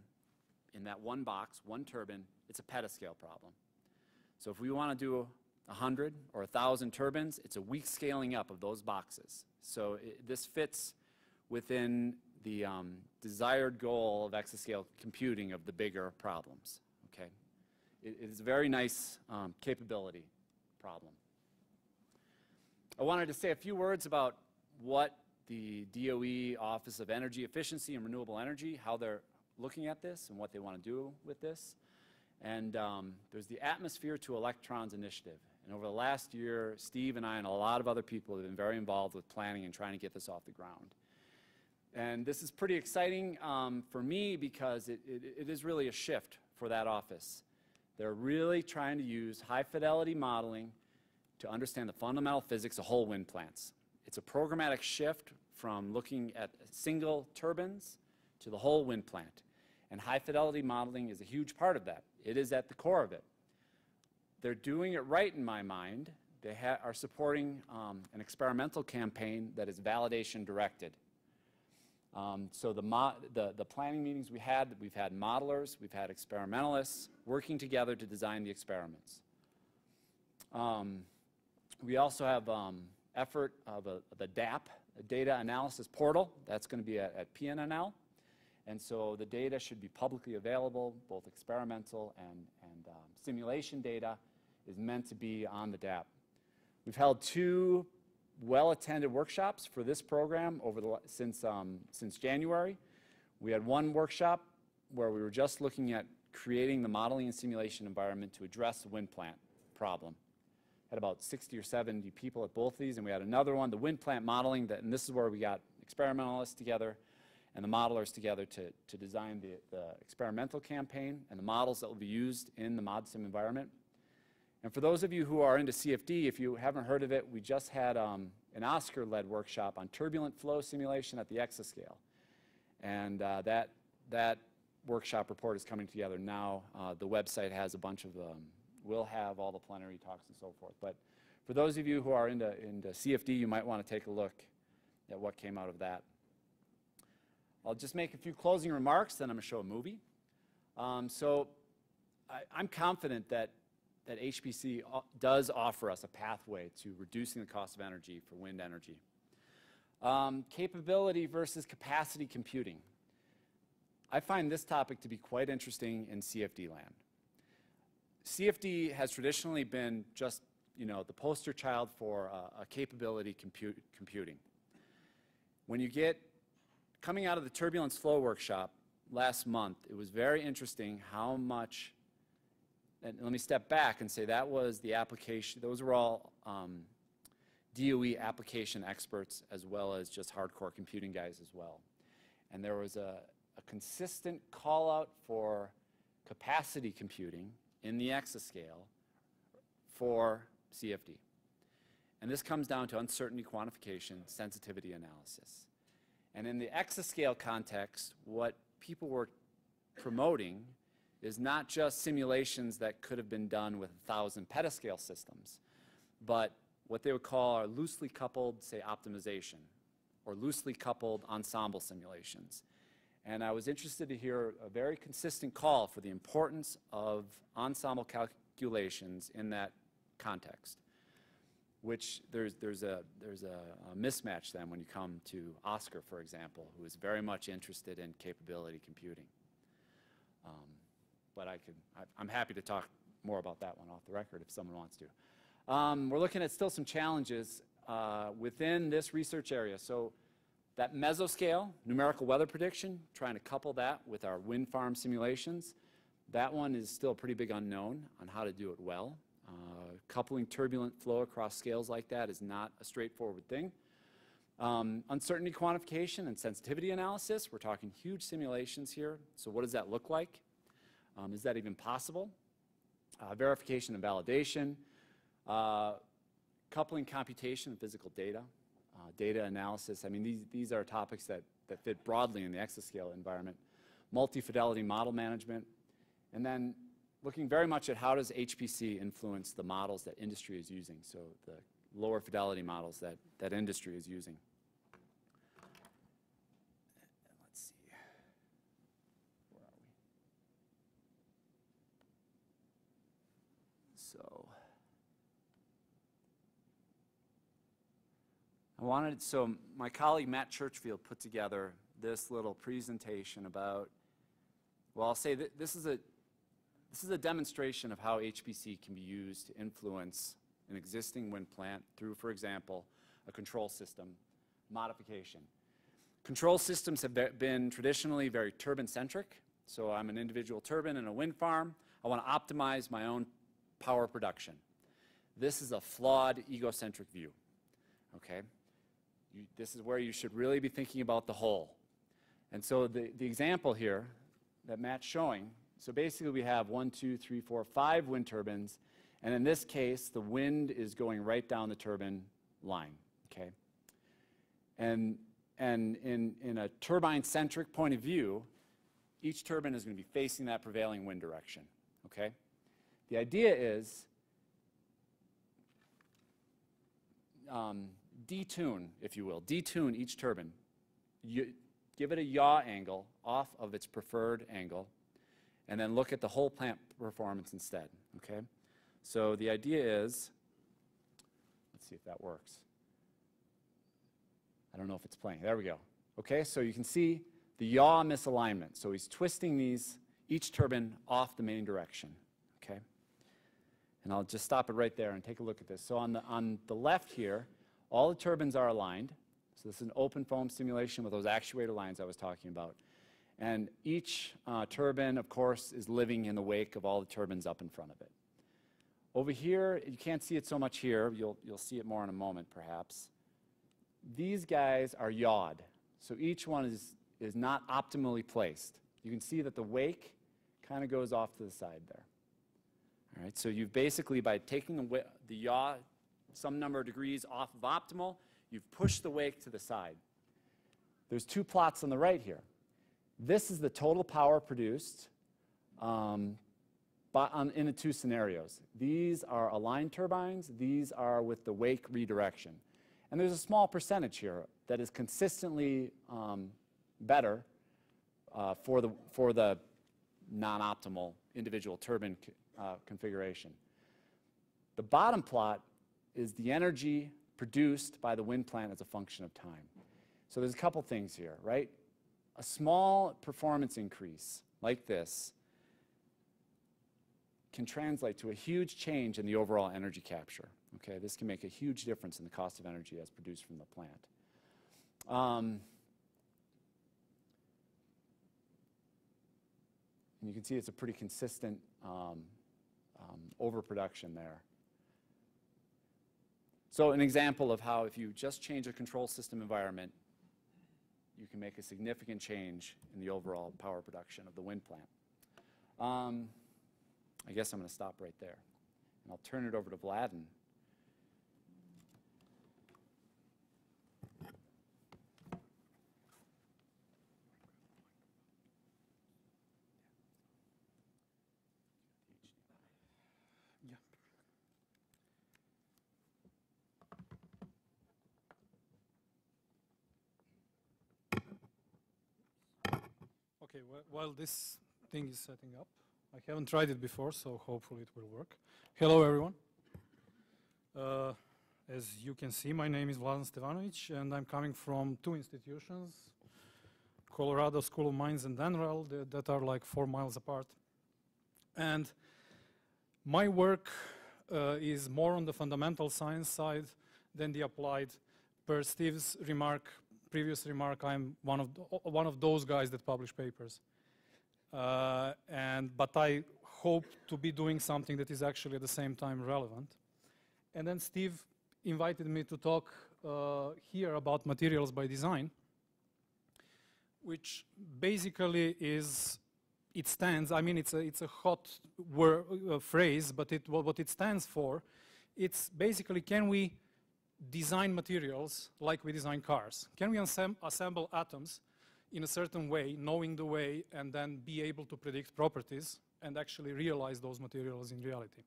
in that one box, one turbine, it's a petascale problem. So if we want to do 100 or 1,000 turbines, it's a weak scaling up of those boxes. So it, this fits within the um, desired goal of exascale computing of the bigger problems. it it is a very nice um, capability problem. I wanted to say a few words about what the DOE Office of Energy Efficiency and Renewable Energy, how they're looking at this and what they want to do with this. And um, there's the Atmosphere to Electrons initiative. And over the last year, Steve and I and a lot of other people have been very involved with planning and trying to get this off the ground. And this is pretty exciting um, for me because it, it, it is really a shift for that office. They're really trying to use high fidelity modeling to understand the fundamental physics of whole wind plants. It's a programmatic shift from looking at single turbines to the whole wind plant. And high fidelity modeling is a huge part of that. It is at the core of it. They're doing it right in my mind. They are supporting um, an experimental campaign that is validation directed. Um, so the, the, the planning meetings we had, we've had modelers, we've had experimentalists working together to design the experiments. Um, we also have um, effort of a, the DAP, a data analysis portal. That's going to be at, at PNNL. And so the data should be publicly available, both experimental and, and um, simulation data is meant to be on the DAP. We've held two well-attended workshops for this program over the, since, um, since January. We had one workshop where we were just looking at creating the modeling and simulation environment to address the wind plant problem. Had about 60 or 70 people at both these, and we had another one, the wind plant modeling, that, and this is where we got experimentalists together and the modelers together to, to design the, the experimental campaign and the models that will be used in the ModSim environment. And for those of you who are into CFD, if you haven't heard of it, we just had um, an ASCR-led workshop on turbulent flow simulation at the exascale. And uh, that, that workshop report is coming together now. Uh, the website has a bunch of, um, will have all the plenary talks and so forth. But for those of you who are into, into CFD, you might want to take a look at what came out of that. I'll just make a few closing remarks, then I'm going to show a movie. Um, so I, I'm confident that, that HPC does offer us a pathway to reducing the cost of energy for wind energy. Um, capability versus capacity computing. I find this topic to be quite interesting in CFD land. CFD has traditionally been just, you know, the poster child for uh, a capability compute, computing. When you get coming out of the turbulence flow workshop last month, it was very interesting how much, and let me step back and say that was the application, those were all um, DOE application experts as well as just hardcore computing guys as well. And there was a, a consistent call out for capacity computing in the exascale for CFD. And this comes down to uncertainty quantification, sensitivity analysis. And in the exascale context, what people were promoting is not just simulations that could have been done with 1,000 petascale systems, but what they would call our loosely coupled, say, optimization, or loosely coupled ensemble simulations. And I was interested to hear a very consistent call for the importance of ensemble calculations in that context which there's, there's, a, there's a, a, mismatch then when you come to ASCR, for example, who is very much interested in capability computing. Um, but I could, I, am happy to talk more about that one off the record if someone wants to. Um, we're looking at still some challenges uh, within this research area. So that mesoscale, numerical weather prediction, trying to couple that with our wind farm simulations, that one is still a pretty big unknown on how to do it well. Uh, coupling turbulent flow across scales like that is not a straightforward thing. Um, uncertainty quantification and sensitivity analysis, we're talking huge simulations here. So what does that look like? Um, is that even possible? Uh, verification and validation, uh, coupling computation and physical data, uh, data analysis. I mean, these, these are topics that, that fit broadly in the exascale environment. Multi-fidelity model management, and then looking very much at how does HPC influence the models that industry is using, so the lower fidelity models that, that industry is using. Let's see. Where are we? So I wanted, so my colleague Matt Churchfield put together this little presentation about, well, I'll say that this is a This is a demonstration of how HPC can be used to influence an existing wind plant through, for example, a control system modification. Control systems have been traditionally very turbine-centric. So I'm an individual turbine in a wind farm. I want to optimize my own power production. This is a flawed egocentric view. Okay? You, this is where you should really be thinking about the whole. And so the, the example here that Matt's showing, so basically we have one, two, three, four, five wind turbines, and in this case, the wind is going right down the turbine line, okay? And, and in, in a turbine-centric point of view, each turbine is going to be facing that prevailing wind direction, okay? The idea is um, detune, if you will, detune each turbine. You, give it a yaw angle off of its preferred angle, and then look at the whole plant performance instead, okay? So the idea is, let's see if that works. I don't know if it's playing. There we go. Okay, so you can see the yaw misalignment. So he's twisting these, each turbine off the main direction, okay? And I'll just stop it right there and take a look at this. So on the, on the left here, all the turbines are aligned. So this is an OpenFOAM simulation with those actuator lines I was talking about. And each uh, turbine, of course, is living in the wake of all the turbines up in front of it. Over here, you can't see it so much here. You'll, you'll see it more in a moment, perhaps. These guys are yawed. So each one is, is not optimally placed. You can see that the wake kind of goes off to the side there. All right, so you've basically, by taking the, the yaw some number of degrees off of optimal, you've pushed the wake to the side. There's two plots on the right here. This is the total power produced um, on, in the two scenarios. These are aligned turbines. These are with the wake redirection. And there's a small percentage here that is consistently um, better uh, for the, for the non-optimal individual turbine uh, configuration. The bottom plot is the energy produced by the wind plant as a function of time. So there's a couple things here, right? A small performance increase like this can translate to a huge change in the overall energy capture. Okay, this can make a huge difference in the cost of energy as produced from the plant. Um, and you can see it's a pretty consistent um, um, overproduction there. So an example of how if you just change a control system environment, you can make a significant change in the overall power production of the wind plant. Um, I guess I'm going to stop right there. And I'll turn it over to Vladan. Okay, wh- while this thing is setting up, I haven't tried it before, so hopefully it will work. Hello, everyone. Uh, as you can see, my name is Vladan Stevanovic, and I'm coming from two institutions, Colorado School of Mines and NREL, that, that are like four miles apart. And my work uh, is more on the fundamental science side than the applied. Per Steve's remark, previous remark, I'm one of, the, one of those guys that publish papers. Uh, and, but I hope to be doing something that is actually at the same time relevant. And then Steve invited me to talk uh, here about materials by design, which basically is, it stands, I mean, it's a, it's a hot word, uh, phrase, but it, what, what it stands for, it's basically can we design materials like we design cars? Can we assemb assemble atoms in a certain way, knowing the way, and then be able to predict properties and actually realize those materials in reality?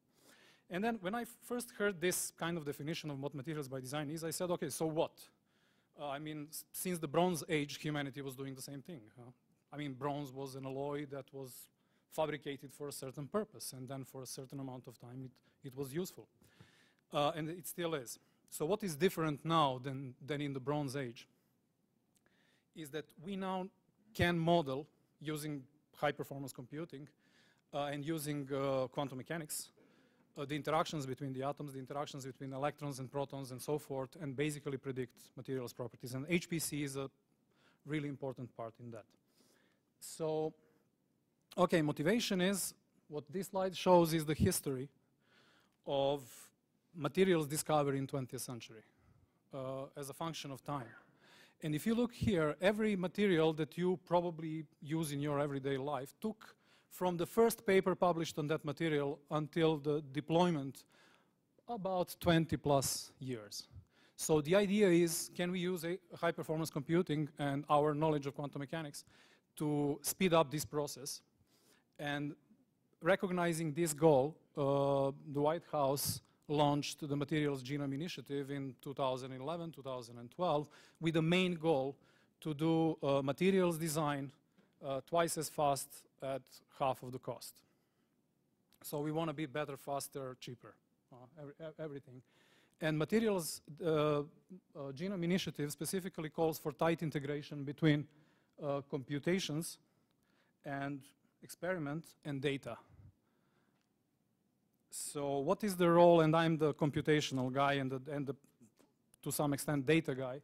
And then when I first heard this kind of definition of what materials by design is, I said, okay, so what? Uh, I mean, since the Bronze Age, humanity was doing the same thing. Huh? I mean, bronze was an alloy that was fabricated for a certain purpose, and then for a certain amount of time it, it was useful. Uh, and it still is. So what is different now than, than in the Bronze Age is that we now can model, using high-performance computing, uh, and using uh, quantum mechanics, uh, the interactions between the atoms, the interactions between electrons and protons and so forth, and basically predict materials properties. And HPC is a really important part in that. So, okay, motivation is, what this slide shows is the history of materials discovered in 20th century uh, as a function of time. And if you look here, every material that you probably use in your everyday life took from the first paper published on that material until the deployment about 20 plus years. So the idea is, can we use high performance computing and our knowledge of quantum mechanics to speed up this process? And recognizing this goal, uh, the White House launched the Materials Genome Initiative in 2011, 2012, with the main goal to do uh, materials design uh, twice as fast at half of the cost. So we want to be better, faster, cheaper, uh, every, everything. And Materials uh, uh, Genome Initiative specifically calls for tight integration between uh, computations and experiment and data. So what is the role, and I'm the computational guy and, the, and the, to some extent data guy.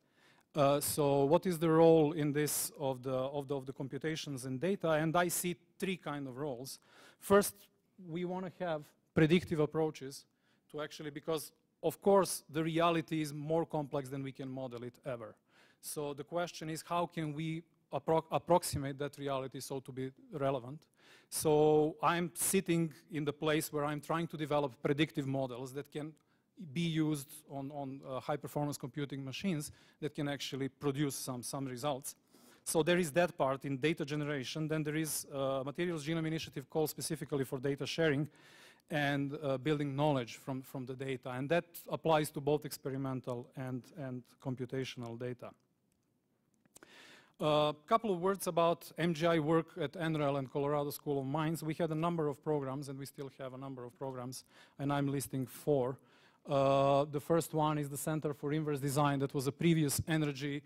Uh, so what is the role in this of the, of the, of the computations and data? And I see three kind of roles. First, we want to have predictive approaches to actually, because of course the reality is more complex than we can model it ever. So the question is how can we appro approximate that reality so to be relevant? So I'm sitting in the place where I'm trying to develop predictive models that can be used on, on uh, high performance computing machines that can actually produce some, some results. So there is that part in data generation. Then there is a uh, Materials Genome Initiative called specifically for data sharing and uh, building knowledge from, from the data. And that applies to both experimental and, and computational data. A uh, couple of words about MGI work at NREL and Colorado School of Mines. We had a number of programs, and we still have a number of programs, and I'm listing four. Uh, the first one is the Center for Inverse Design that was a previous energy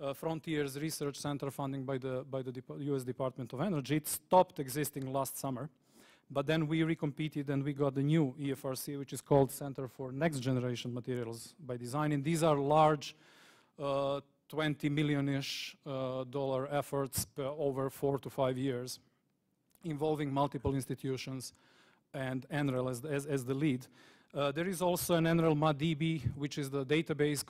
uh, frontiers research center funding by the, by the US Department of Energy. It stopped existing last summer, but then we recompeted and we got the new EFRC, which is called Center for Next Generation Materials by Design. And these are large uh, 20 million-ish uh, dollar efforts over four to five years, involving multiple institutions and NREL as, as, as the lead. Uh, there is also an NREL MatDB, which is the database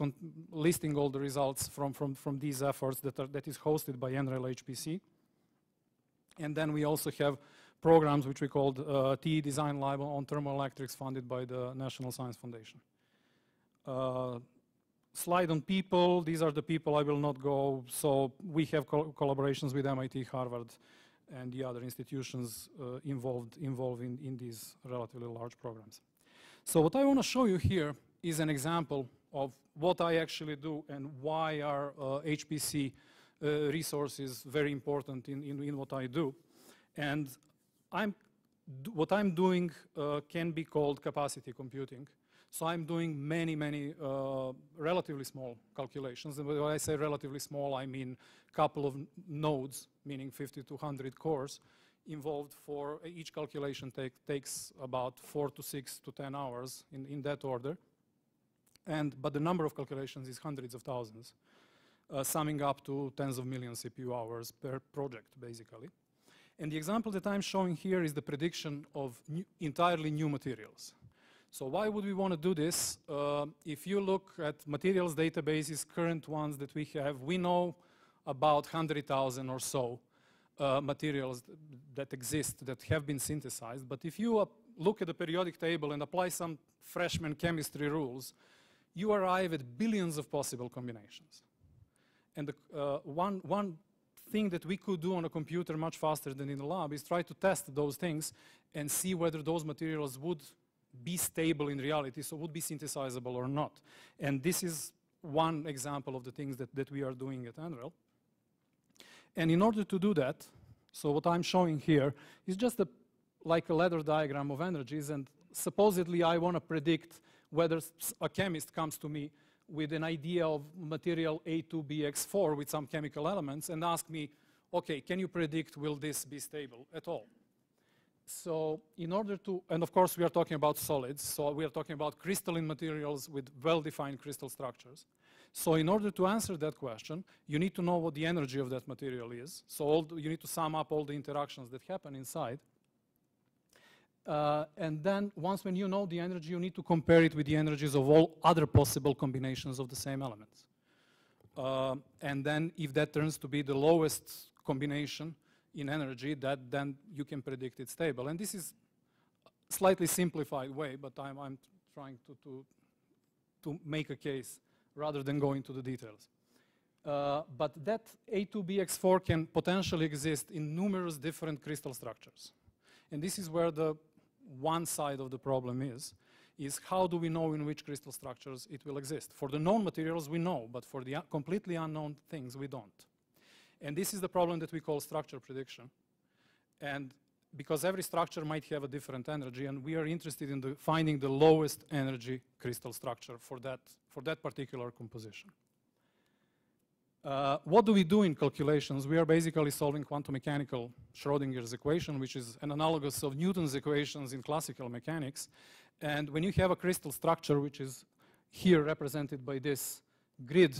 listing all the results from, from, from these efforts that, are, that is hosted by NREL HPC. And then we also have programs which we called uh, TE Design Lab on thermoelectrics funded by the National Science Foundation. Uh, slide on people. These are the people I will not go. So we have co collaborations with MIT, Harvard, and the other institutions uh, involved, involved in, in these relatively large programs. So what I want to show you here is an example of what I actually do and why are uh, HPC uh, resource is very important in, in, in, what I do. And I'm, what I'm doing uh, can be called capacity computing. So I'm doing many, many uh, relatively small calculations. And when I say relatively small, I mean a couple of nodes, meaning 50 to 100 cores, involved for each calculation take, takes about four to six to 10 hours in, in that order. And, but the number of calculations is hundreds of thousands, uh, summing up to tens of millions CPU hours per project, basically. And the example that I'm showing here is the prediction of new, entirely new materials. So why would we want to do this? Uh, if you look at materials databases, current ones that we have, we know about 100,000 or so uh, materials that exist that have been synthesized. But if you look at the periodic table and apply some freshman chemistry rules, you arrive at billions of possible combinations. And the, uh, one, one thing that we could do on a computer much faster than in the lab is try to test those things and see whether those materials would be stable in reality, so would be synthesizable or not. And this is one example of the things that, that we are doing at NREL. And in order to do that, so what I'm showing here is just a, like a ladder diagram of energies, and supposedly I want to predict whether a chemist comes to me with an idea of material A2BX4 with some chemical elements and ask me, okay, can you predict will this be stable at all? So in order to, and of course we are talking about solids, so we are talking about crystalline materials with well-defined crystal structures. So in order to answer that question, you need to know what the energy of that material is. So the, you need to sum up all the interactions that happen inside. Uh, and then once when you know the energy, you need to compare it with the energies of all other possible combinations of the same elements. Uh, and then if that turns to be the lowest combination in energy, that then you can predict it's stable. And this is a slightly simplified way, but I'm, I'm trying to, to, to make a case rather than go into the details. Uh, but that A2BX4 can potentially exist in numerous different crystal structures. And this is where the one side of the problem is, is how do we know in which crystal structures it will exist? For the known materials, we know, but for the completely unknown things, we don't. And this is the problem that we call structure prediction. And because every structure might have a different energy, and we are interested in the finding the lowest energy crystal structure for that, for that particular composition. Uh, what do we do in calculations? We are basically solving quantum mechanical Schrodinger's equation, which is an analogous of Newton's equations in classical mechanics. And when you have a crystal structure, which is here represented by this grid,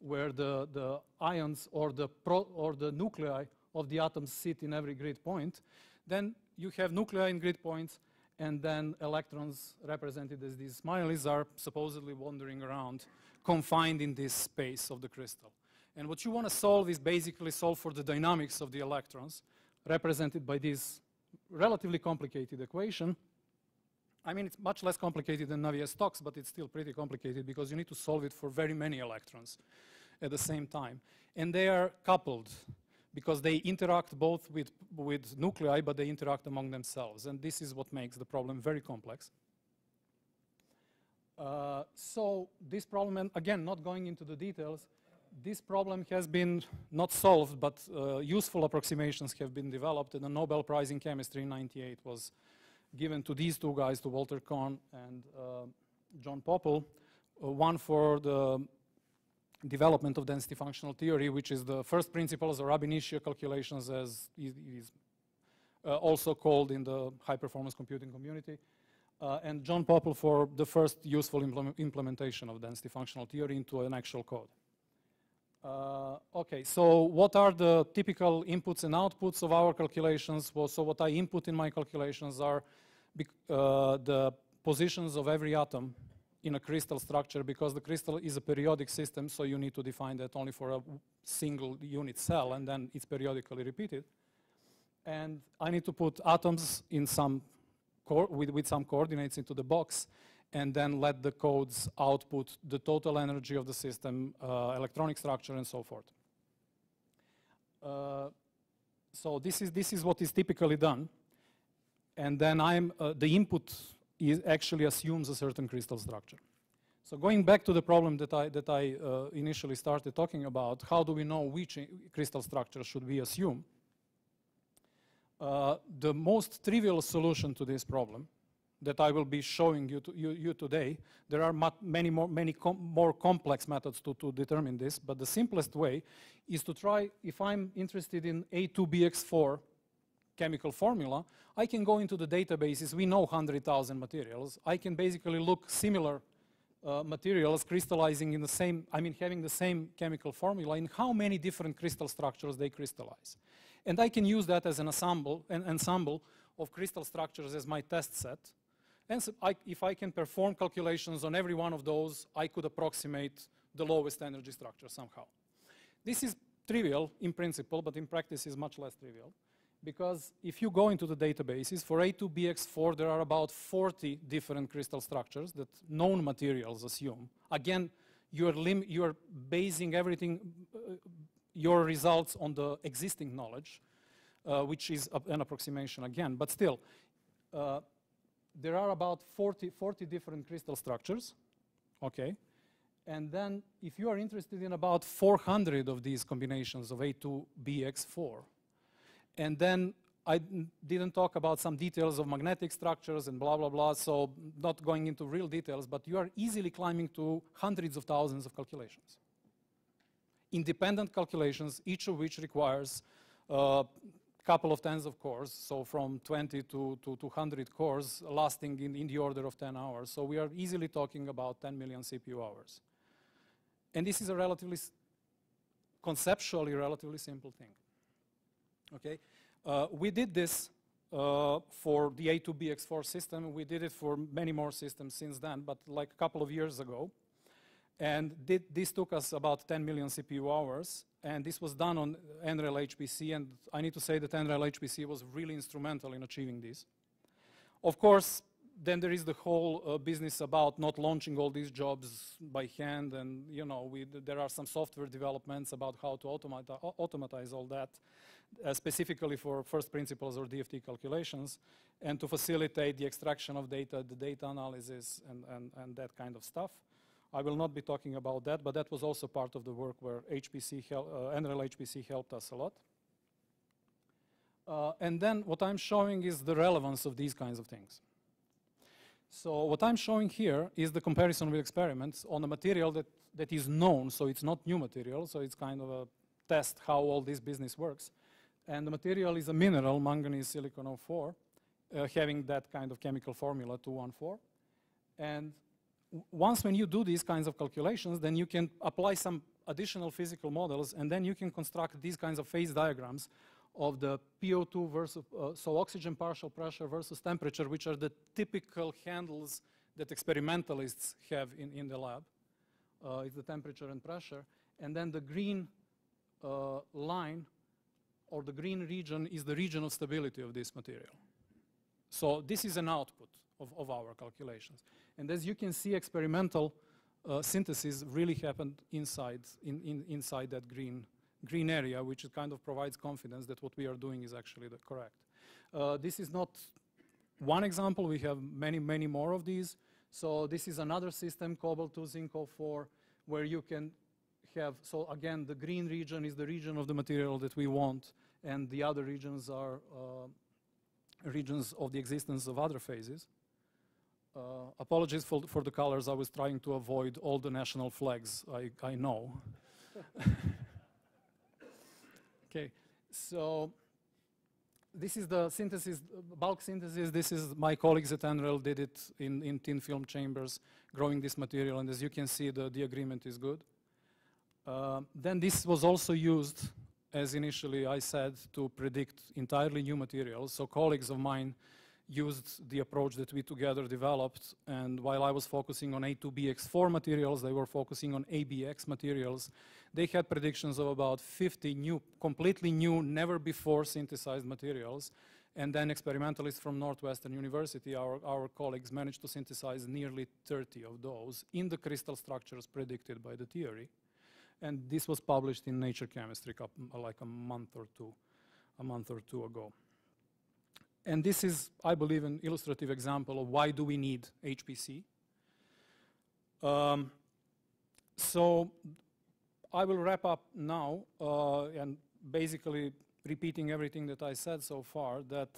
where the, the ions or the, pro, or the nuclei of the atoms sit in every grid point, then you have nuclei in grid points, and then electrons represented as these smileys are supposedly wandering around, confined in this space of the crystal. And what you want to solve is basically solve for the dynamics of the electrons, represented by this relatively complicated equation. I mean, it's much less complicated than Navier-Stokes, but it's still pretty complicated because you need to solve it for very many electrons at the same time. And they are coupled because they interact both with, with nuclei, but they interact among themselves. And this is what makes the problem very complex. Uh, so this problem, and again, not going into the details, this problem has been not solved, but uh, useful approximations have been developed, and the Nobel Prize in Chemistry in 98 was given to these two guys, to Walter Kohn and uh, John Pople, uh, one for the development of density functional theory, which is the first principles or ab initio calculations as it is uh, also called in the high performance computing community. Uh, and John Pople for the first useful implementation of density functional theory into an actual code. Uh, okay, so what are the typical inputs and outputs of our calculations? Well, so what I input in my calculations are uh, the positions of every atom in a crystal structure because the crystal is a periodic system, so you need to define that only for a single unit cell, and then it's periodically repeated. And I need to put atoms in some with, with some coordinates into the box, and then let the codes output the total energy of the system, uh, electronic structure, and so forth. Uh, so this is, this is what is typically done. And then I'm, uh, the input is actually assumes a certain crystal structure. So going back to the problem that I, that I uh, initially started talking about, how do we know which crystal structure should we assume? Uh, the most trivial solution to this problem that I will be showing you, to, you, you today. There are many more, many com more complex methods to, to determine this, but the simplest way is to try, if I'm interested in A2BX4 chemical formula, I can go into the databases. We know 100,000 materials. I can basically look similar uh, materials crystallizing in the same, I mean, having the same chemical formula in how many different crystal structures they crystallize. And I can use that as an ensemble, an ensemble of crystal structures as my test set and so I, if I can perform calculations on every one of those, I could approximate the lowest energy structure somehow. This is trivial in principle, but in practice is much less trivial. Because if you go into the databases, for A2BX4, there are about 40 different crystal structures that known materials assume. Again, you're, you're basing everything, uh, your results on the existing knowledge, uh, which is an approximation again. But still, uh, there are about 40, 40 different crystal structures, okay? And then if you are interested in about 400 of these combinations of A2BX4, and then I didn't talk about some details of magnetic structures and blah, blah, blah, so not going into real details, but you are easily climbing to hundreds of thousands of calculations. Independent calculations, each of which requires uh, couple of tens of cores, so from 20 to, to 200 cores, lasting in, in the order of 10 hours. So we are easily talking about 10 million CPU hours. And this is a relatively, conceptually relatively simple thing. Okay, uh, we did this uh, for the A2BX4 system. We did it for many more systems since then, but like a couple of years ago. And did, this took us about 10 million CPU hours. And this was done on NREL HPC. And I need to say that NREL HPC was really instrumental in achieving this. Of course, then there is the whole uh, business about not launching all these jobs by hand. And, you know, we, there are some software developments about how to automata automatize all that, uh, specifically for first principles or DFT calculations, and to facilitate the extraction of data, the data analysis, and, and, and that kind of stuff. I will not be talking about that, but that was also part of the work where HPC uh, HPC helped us a lot. Uh, and then what I'm showing is the relevance of these kinds of things. So what I'm showing here is the comparison with experiments on a material that, that is known, so it's not new material, so it's kind of a test how all this business works. And the material is a mineral, manganese silicon 04, uh, having that kind of chemical formula, 214. And once when you do these kinds of calculations, then you can apply some additional physical models, and then you can construct these kinds of phase diagrams of the PO2 versus, uh, so oxygen partial pressure versus temperature, which are the typical handles that experimentalists have in, in the lab. Uh, the temperature and pressure. And then the green uh, line or the green region is the region of stability of this material. So this is an output of, of our calculations. And as you can see, experimental uh, synthesis really happened inside, in, in, inside that green, green area, which kind of provides confidence that what we are doing is actually the correct. Uh, this is not one example. We have many, many more of these. So this is another system, Cobalt 2 Zinc 04, where you can have, so again, the green region is the region of the material that we want, and the other regions are uh, regions of the existence of other phases. Uh, apologies for, for the colors. I was trying to avoid all the national flags. I, I know. okay, so this is the synthesis, bulk synthesis. This is my colleagues at NREL did it in, in thin film chambers, growing this material. And as you can see, the, the agreement is good. Uh, then this was also used, as initially I said, to predict entirely new materials. So colleagues of mine used the approach that we together developed. And while I was focusing on A2BX4 materials, they were focusing on ABX materials. They had predictions of about 50 new, completely new, never before synthesized materials. And then experimentalists from Northwestern University, our, our colleagues, managed to synthesize nearly 30 of those in the crystal structures predicted by the theory. And this was published in Nature Chemistry like a month or two, a month or two ago. And this is, I believe, an illustrative example of why do we need HPC. Um, so I will wrap up now uh, and basically repeating everything that I said so far, that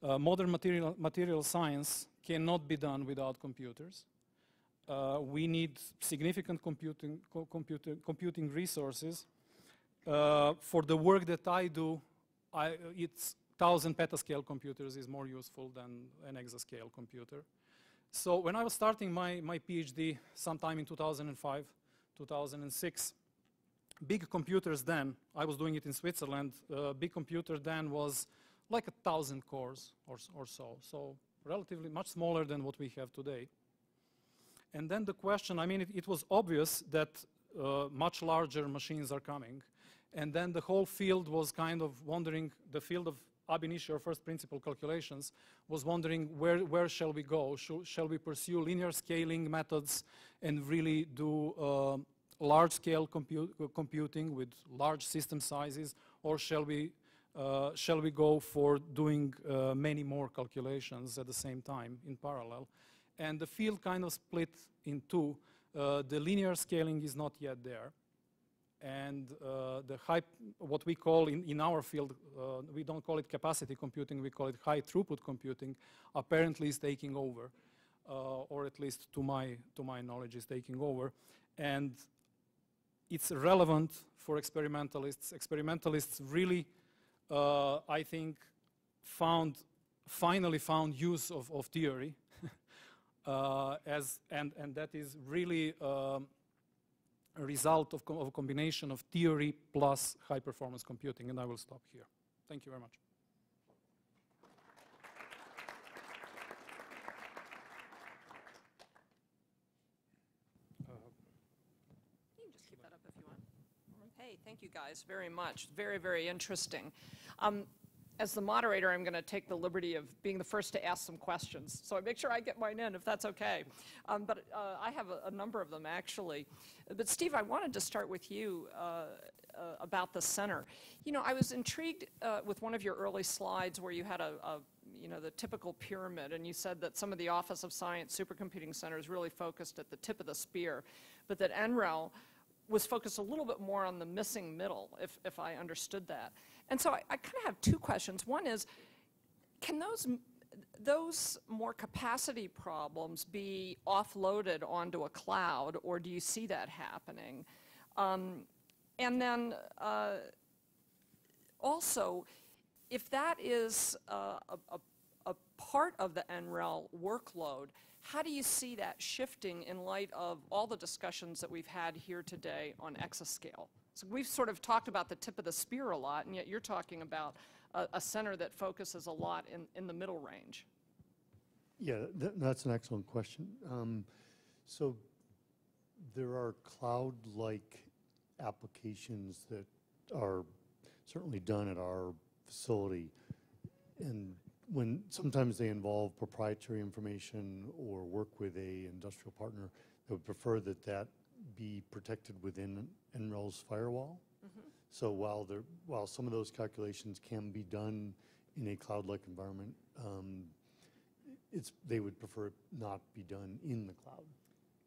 uh, modern material, material science cannot be done without computers. Uh, we need significant computing, co computer, computing resources. Uh, for the work that I do, I, it's 1,000 petascale computers is more useful than an exascale computer. So when I was starting my, my PhD sometime in 2005, 2006, big computers then, I was doing it in Switzerland, uh, big computer then was like a thousand cores or, or so, so relatively much smaller than what we have today. And then the question, I mean, it, it was obvious that uh, much larger machines are coming. And then the whole field was kind of wondering, the field of ab initio first principle calculations was wondering where, where shall we go? Shall, shall we pursue linear scaling methods and really do uh, large scale compu computing with large system sizes or shall we, uh, shall we go for doing uh, many more calculations at the same time in parallel? And the field kind of split in two. Uh, the linear scaling is not yet there and uh, the high, what we call in, in our field, uh, we don't call it capacity computing, we call it high throughput computing, apparently is taking over, uh, or at least to my, to my knowledge is taking over. And it's relevant for experimentalists. Experimentalists really uh, I think, found finally found use of, of theory, uh, as and and that is really um, a result of, co- of a combination of theory plus high performance computing. And I will stop here. Thank you very much. Thank you guys very much. Very, very interesting. Um, As the moderator, I'm going to take the liberty of being the first to ask some questions. So I make sure I get mine in, if that's okay. Um, But uh, I have a- a number of them, actually. But Steve, I wanted to start with you uh, uh, about the center. You know, I was intrigued uh, with one of your early slides where you had a, a, you know, the typical pyramid, and you said that some of the Office of Science supercomputing centers really focused at the tip of the spear, but that NREL was focused a little bit more on the missing middle, if, if I understood that. And so I, I kind of have two questions. One is, can those, those more capacity problems be offloaded onto a cloud, or do you see that happening? Um, and then uh, also, if that is uh, a, a, a part of the NREL workload, how do you see that shifting in light of all the discussions that we've had here today on exascale? So we've sort of talked about the tip of the spear a lot, and yet you're talking about a, a center that focuses a lot in, in the middle range. Yeah, th- that's an excellent question. Um, So there are cloud-like applications that are certainly done at our facility. And when, sometimes they involve proprietary information or work with a industrial partner that would prefer that that be protected within NREL's firewall. So while there, while some of those calculations can be done in a cloud-like environment, um, it's, they would prefer it not be done in the cloud.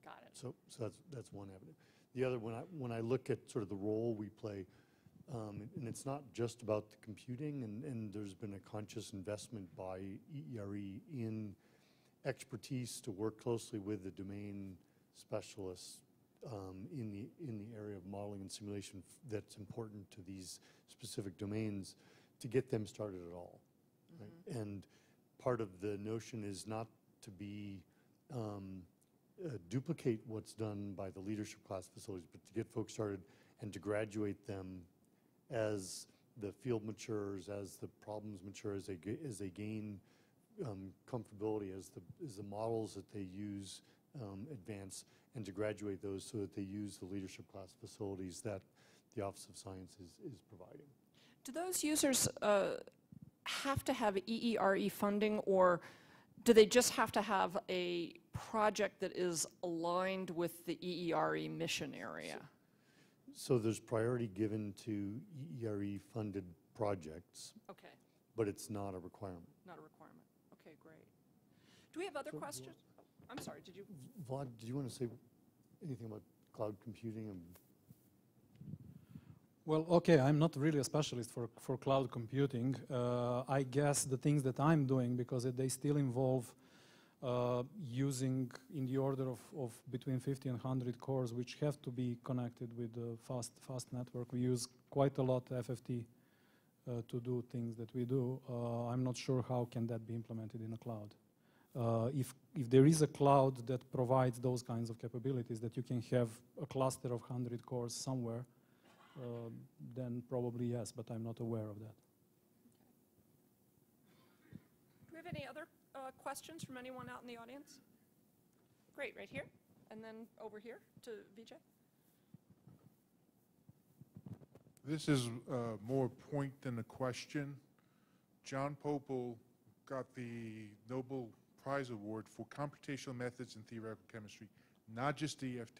Got it. So, so that's, that's one avenue. The other, when I, when I look at sort of the role we play, um, and it's not just about the computing, and, and there's been a conscious investment by EERE in expertise to work closely with the domain specialists um, in the, in the area of modeling and simulation f- that's important to these specific domains to get them started at all. right? And part of the notion is not to be, um, uh, duplicate what's done by the leadership class facilities, but to get folks started and to graduate them as the field matures, as the problems mature, as they, as they gain um, comfortability, as the, as the models that they use um, advance, and to graduate those so that they use the leadership class facilities that the Office of Science is, is providing. Do those users uh, have to have EERE funding, or do they just have to have a project that is aligned with the EERE mission area? So there's priority given to EERE-funded projects, Okay, but it's not a requirement. not a requirement. Okay, great. Do we have other questions? I'm sorry, did you? Vlad, do you want to say anything about cloud computing and Well, okay, I'm not really a specialist for, for cloud computing. Uh, I guess the things that I'm doing, because they still involve uh, using in the order of, of between 50 and 100 cores, which have to be connected with the fast, fast network. We use quite a lot FFT uh, to do things that we do. Uh, I'm not sure how can that be implemented in a cloud. Uh, if, if there is a cloud that provides those kinds of capabilities, that you can have a cluster of 100 cores somewhere, uh, then probably yes, but I'm not aware of that. Do we have any other uh, questions from anyone out in the audience? Great, right here, and then over here to Vijay. This is uh, more point than a question. John Pople got the Nobel Prize Award for computational methods in theoretical chemistry, not just DFT,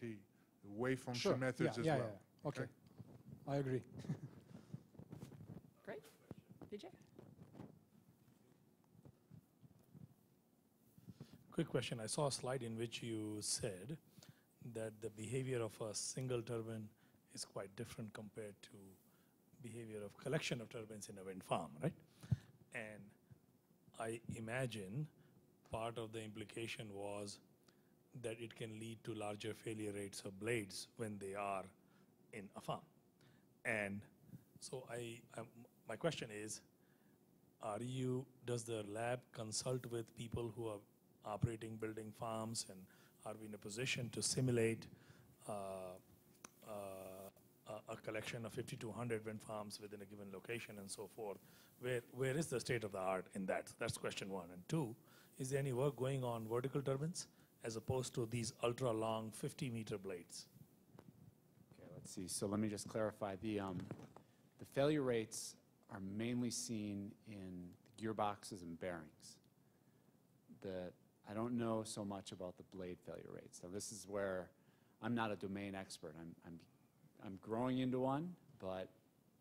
the wave function Sure, methods yeah, as yeah, well. yeah. Okay, I agree. Great. Vijay? Quick question. I saw a slide in which you said that the behavior of a single turbine is quite different compared to behavior of collection of turbines in a wind farm, right? And I imagine part of the implication was that it can lead to larger failure rates of blades when they are in a farm. And so I, I'm, my question is, are you, does the lab consult with people who are operating building farms? And are we in a position to simulate uh, uh, a, collection of 50 to 100 wind farms within a given location and so forth? Where, where is the state of the art in that? That's question one. And two, is there any work going on vertical turbines as opposed to these ultra long 50 meter blades? Okay, let's see. So let me just clarify. The, um, the failure rates are mainly seen in gearboxes and bearings. The, I don't know so much about the blade failure rates. So this is where I'm not a domain expert. I'm, I'm, I'm growing into one, but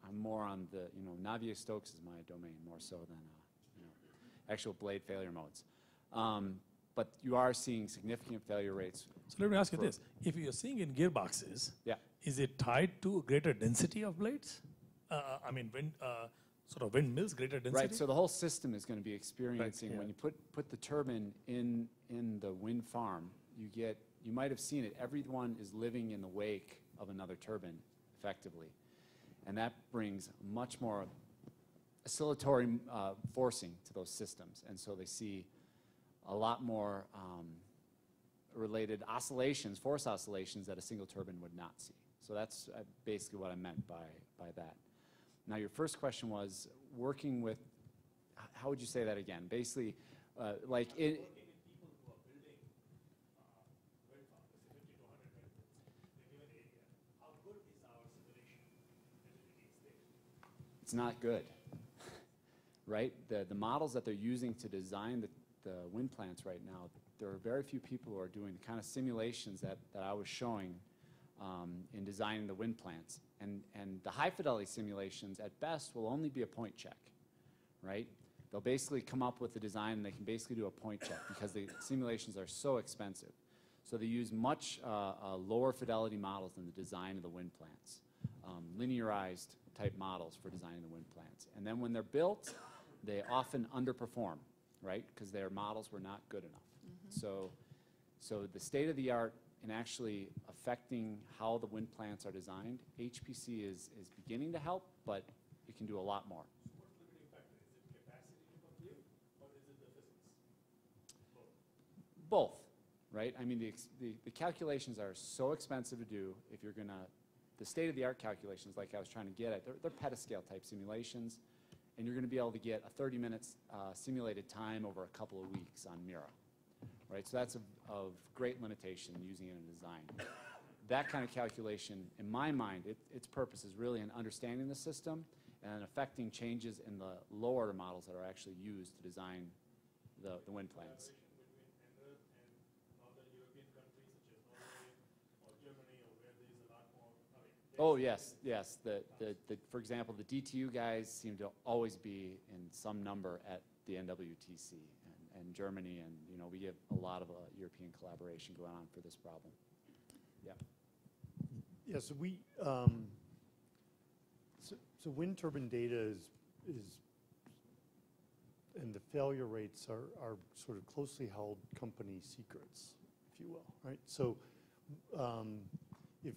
I'm more on the, you know, Navier-Stokes is my domain more so than, uh, you know, actual blade failure modes. Um, but you are seeing significant failure rates. So let me ask you this. If you're seeing in gearboxes, Yeah. is it tied to a greater density of blades? Uh, I mean, wind, uh, sort of windmills, greater density? Right, so the whole system is going to be experiencing, yeah. when you put, put the turbine in, in the wind farm, you get, you might have seen it, everyone is living in the wake of another turbine effectively. And that brings much more oscillatory uh, forcing to those systems. And so they see a lot more um, related oscillations, force oscillations that a single turbine would not see. So that's uh, basically what I meant by, by that. Now, your first question was working with, how would you say that again? Basically, uh, like it. It's not good, right? The, the models that they're using to design the, the wind plants right now, there are very few people who are doing the kind of simulations that, that I was showing um, in designing the wind plants. And, and the high fidelity simulations at best will only be a point check, right? They'll basically come up with the design and they can basically do a point check because the simulations are so expensive. So they use much uh, uh, lower fidelity models than the design of the wind plants, um, linearized type models for designing the wind plants. And then when they're built, they often underperform, right? Because their models were not good enough. Mm-hmm. So, so the state of the art in actually affecting how the wind plants are designed, HPC is, is beginning to help, but it can do a lot more. Both, right? I mean, the, ex- the, the calculations are so expensive to do if you're gonna, the state-of-the-art calculations, like I was trying to get at, they're, they're petascale type simulations, and you're gonna be able to get a 30 minutes uh, simulated time over a couple of weeks on Mira, right? So that's of, of great limitation using it in design. That kind of calculation, in my mind, it, its purpose is really in understanding the system and affecting changes in the lower models that are actually used to design the, the wind plants. Oh, yes, yes. The, the, the, for example, the DTU guys seem to always be in some number at the NWTC and, and Germany, and, you know, we have a lot of uh, European collaboration going on for this problem. Yeah. Yeah, so we, um, so, so wind turbine data is, is, and the failure rates are, are sort of closely held company secrets, if you will, right? So, um, if,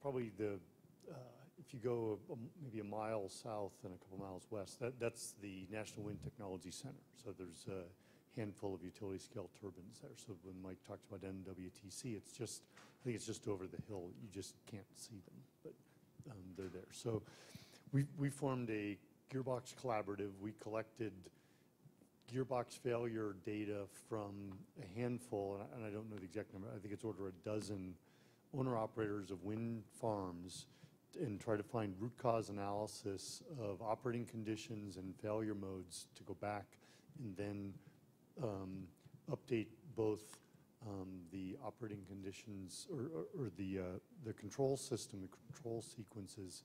probably the, uh, if you go a- maybe a mile south and a couple miles west, that, that's the National Wind Technology Center. So there's a handful of utility scale turbines there. So when Mike talked about NWTC, it's just, I think it's just over the hill. You just can't see them, but um, they're there. So we, we formed a gearbox collaborative. We collected gearbox failure data from a handful, and I, and I don't know the exact number, I think it's order a dozen owner-operators of wind farms and try to find root cause analysis of operating conditions and failure modes to go back and then um, update both um, the operating conditions or, or- or the, uh, the control system, the control sequences,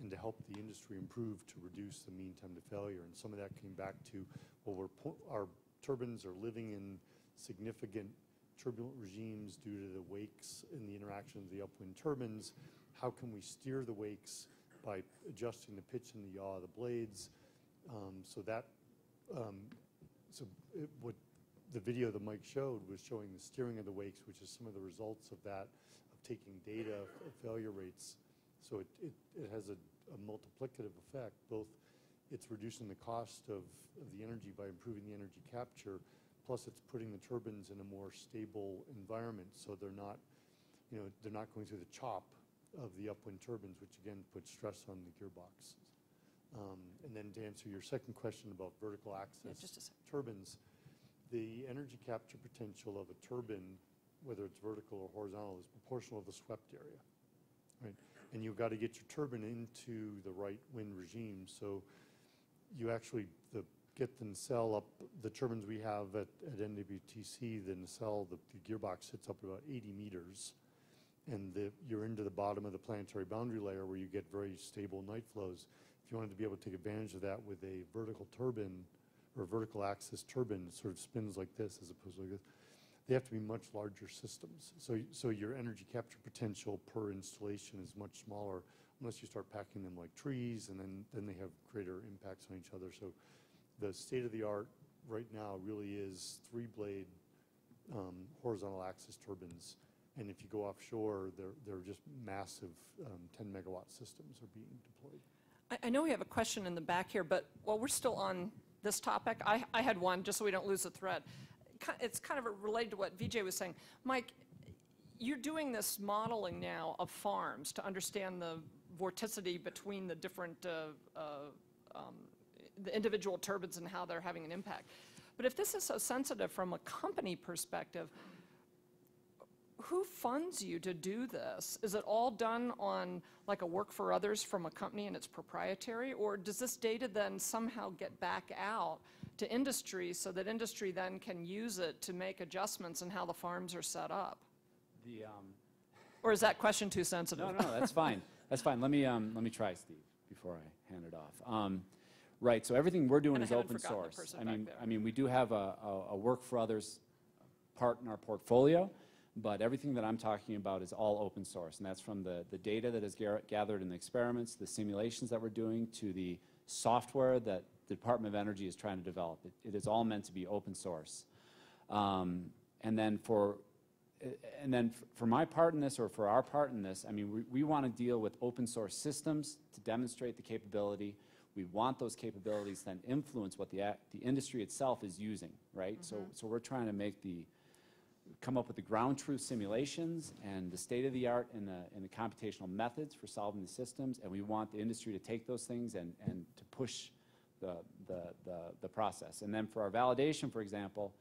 and to help the industry improve to reduce the mean time to failure. And some of that came back to, well, our turbines are living in significant turbulent regimes due to the wakes and the interaction of the upwind turbines. How can we steer the wakes by adjusting the pitch and the yaw of the blades? Um, So that, um, so it, what the video that Mike showed was showing the steering of the wakes, which is some of the results of that, of taking data of failure rates. So it, it, it has a, a multiplicative effect, both it's reducing the cost of, of the energy by improving the energy capture, plus it's putting the turbines in a more stable environment, so they're not, you know, they're not going through the chop of the upwind turbines, which again puts stress on the gearbox. Um, And then to answer your second question about vertical axis just a sec. turbines, the energy capture potential of a turbine, whether it's vertical or horizontal, is proportional to the swept area, right? And you've got to get your turbine into the right wind regime, so you actually, the, get the nacelle up, the turbines we have at, at NWTC, the nacelle, the the gearbox sits up about 80 meters, and the, you're into the bottom of the planetary boundary layer where you get very stable night flows. If you wanted to be able to take advantage of that with a vertical turbine or vertical axis turbine, sort of spins like this as opposed to like this, they have to be much larger systems. So, so your energy capture potential per installation is much smaller unless you start packing them like trees and then, then they have greater impacts on each other. So the state of the art right now really is three blade um, horizontal axis turbines. And if you go offshore, they're, they're just massive um, 10 megawatt systems are being deployed. I, I know we have a question in the back here, but while we're still on this topic, I, I had one, just so we don't lose the thread. It's kind of related to what VJ was saying. Mike, you're doing this modeling now of farms to understand the vorticity between the different, uh, uh, um, the individual turbines and how they're having an impact. But if this is so sensitive from a company perspective, who funds you to do this? Is it all done on like a work for others from a company and it's proprietary? Or does this data then somehow get back out to industry so that industry then can use it to make adjustments in how the farms are set up? The, um, Or is that question too sensitive? No, no, that's fine. That's fine. Let me, um, let me try, Steve, before I hand it off. Um, right, so everything we're doing And I is haven't open forgotten the source. person I back mean, there. I mean, we do have a, a, a work for others part in our portfolio, but everything that I'm talking about is all open source, and that's from the, the data that is gar- gathered in the experiments, the simulations that we're doing, to the software that the Department of Energy is trying to develop. It, it is all meant to be open source. Um, and then for and then f- for my part in this, or for our part in this, I mean, we, we want to deal with open source systems to demonstrate the capability. We want those capabilities then influence what the, the industry itself is using, right? So, mm-hmm. so we're trying to make the, come up with the ground truth simulations and the state of the art and the, in the computational methods for solving the systems. And we want the industry to take those things and, and to push the, the, the, the process. And then for our validation, for example,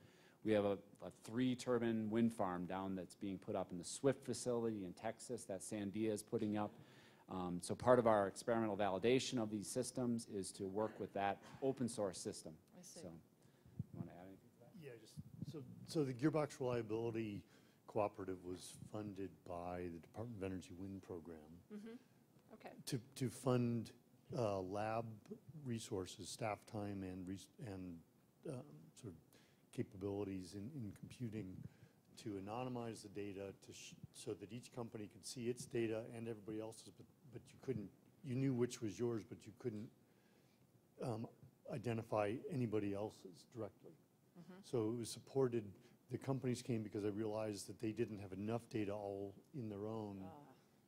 we have a, a three turbine wind farm down that's being put up in the Swift facility in Texas that Sandia is putting up. Um, so part of our experimental validation of these systems is to work with that open source system. I see. So, you want to add anything to that? Yeah, just, so, so the Gearbox Reliability Cooperative was funded by the Department of Energy Wind Program Okay, to, to fund uh, lab resources, staff time and, res- and um, sort of capabilities in, in computing to anonymize the data to, sh- so that each company could see its data and everybody else's, but, but you couldn't, you knew which was yours, but you couldn't um, identify anybody else's directly. So it was supported, the companies came because they realized that they didn't have enough data all in their own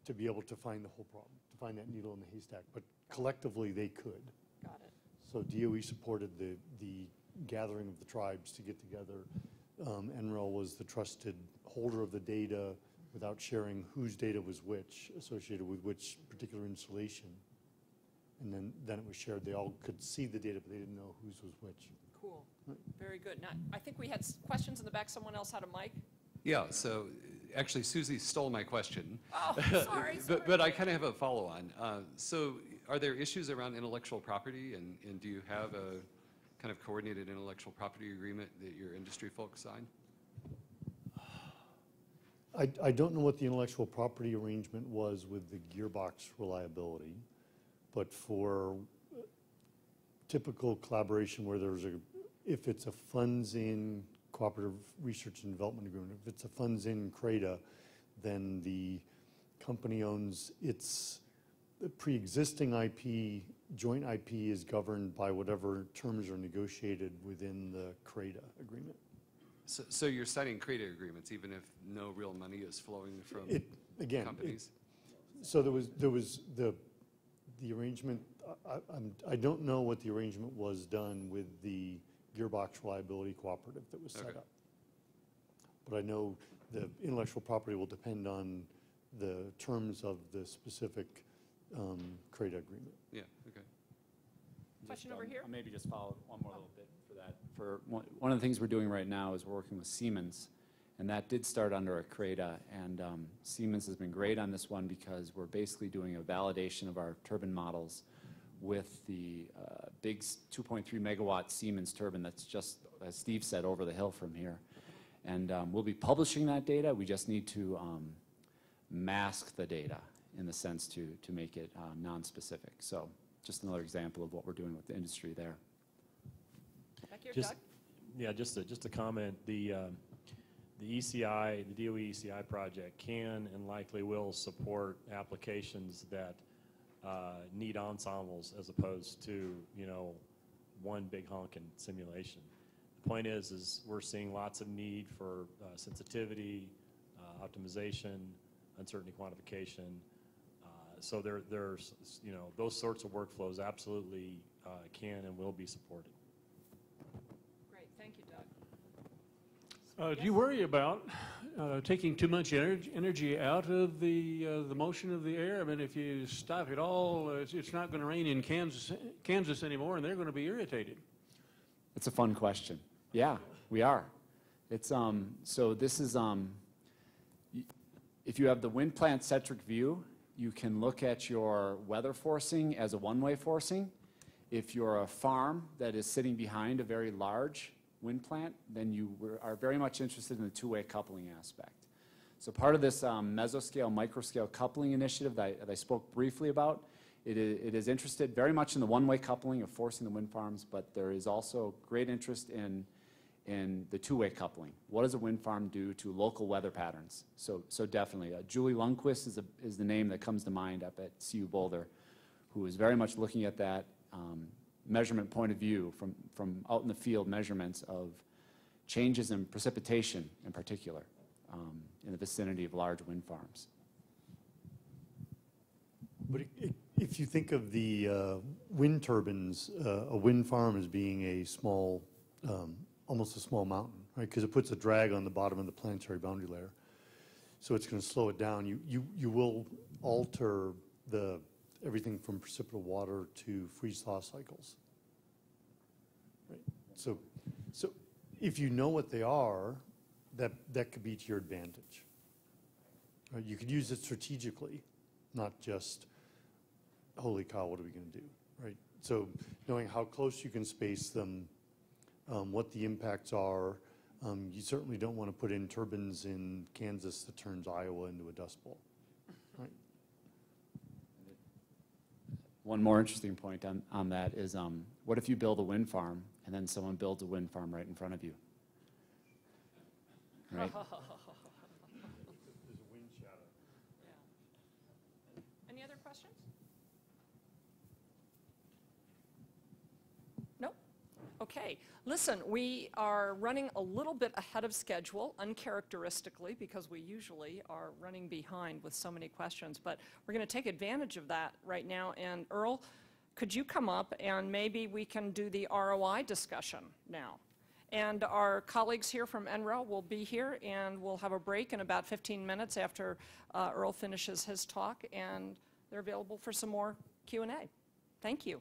to be able to find the whole problem, to find that needle in the haystack, but collectively they could. got it. So DOE supported the, the gathering of the tribes to get together. Um, NREL was the trusted holder of the data without sharing whose data was which, associated with which particular installation. And then, then it was shared. They all could see the data, but they didn't know whose was which. Cool. Very good. Now, I think we had questions in the back. Someone else had a mic? Yeah, so actually Susie stole my question. Oh, sorry, sorry. But, but I kind of have a follow-on. Uh, So are there issues around intellectual property and, and do you have a kind of coordinated intellectual property agreement that your industry folks sign? I, I don't know what the intellectual property arrangement was with the gearbox reliability, but for typical collaboration where there's a, if it's a funds-in cooperative research and development agreement, if it's a funds-in CRADA, then the company owns its pre-existing IP, joint IP is governed by whatever terms are negotiated within the CRADA agreement. So, so you're signing CRADA agreements even if no real money is flowing from It, again, it- companies? So there was, there was, the, the arrangement, I- I, I'm, I don't know what the arrangement was done with the Gearbox Reliability Cooperative that was set Okay. up. But I know the intellectual property will depend on the terms of the specific um, CRADA agreement. Yeah, okay. Question Just, over um, here? Maybe just follow one more little bit for one of the things we're doing right now is we're working with Siemens, and that did start under a CRADA, and um, Siemens has been great on this one because we're basically doing a validation of our turbine models with the uh, big 2.3 megawatt Siemens turbine that's just, as Steve said, over the hill from here. And um, we'll be publishing that data. We just need to um, mask the data in the sense to, to make it uh, non-specific. So just another example of what we're doing with the industry there. Here, Just, Doug? yeah, just a, just a comment, the, um, the ECI, the DOE ECI project can and likely will support applications that uh, need ensembles as opposed to, you know, one big honking simulation. The point is, is we're seeing lots of need for uh, sensitivity, uh, optimization, uncertainty quantification. Uh, So there, there's, you know, those sorts of workflows absolutely uh, can and will be supported. Great, thank you, Doug. Uh, Do you worry about uh, taking too much energy, energy out of the, uh, the motion of the air? I mean, if you stop it all, it's, it's not going to rain in Kansas, Kansas anymore, and they're going to be irritated. It's a fun question. Yeah, we are. It's, um, so this is, um, if you have the wind plant centric view, you can look at your weather forcing as a one-way forcing. If you're a farm that is sitting behind a very large wind plant, then you were- are very much interested in the two-way coupling aspect. So part of this um, mesoscale, microscale coupling initiative that I, that I spoke briefly about, it is, it is interested very much in the one-way coupling of forcing the wind farms, but there is also great interest in, in the two-way coupling. What does a wind farm do to local weather patterns? So, so definitely, uh, Julie Lundquist is, a, is the name that comes to mind up at CU Boulder, who is very much looking at that um, measurement point of view from, from out in the field measurements of changes in precipitation in particular um, in the vicinity of large wind farms. But if you think of the uh, wind turbines, uh, a wind farm as being a small, um, almost a small mountain, right? Because it puts a drag on the bottom of the planetary boundary layer. So it's going to slow it down. You, you, you will alter the, everything from precipitable water to freeze-thaw cycles. Right? So, so if you know what they are, that, that could be to your advantage. Right? You could use it strategically, not just, holy cow, what are we going to do, right? So knowing how close you can space them, um, what the impacts are, um, you certainly don't want to put in turbines in Kansas that turns Iowa into a dust bowl, One more interesting point on, on that is, um, what if you build a wind farm and then someone builds a wind farm right in front of you? Right? Any other questions? Nope. Okay, listen, we are running a little bit ahead of schedule, uncharacteristically, because we usually are running behind with so many questions, but we're going to take advantage of that right now. And Earl, could you come up and maybe we can do the ROI discussion now? And our colleagues here from NREL will be here, and we'll have a break in about 15 minutes after uh, Earl finishes his talk, and they're available for some more Q&A. Thank you.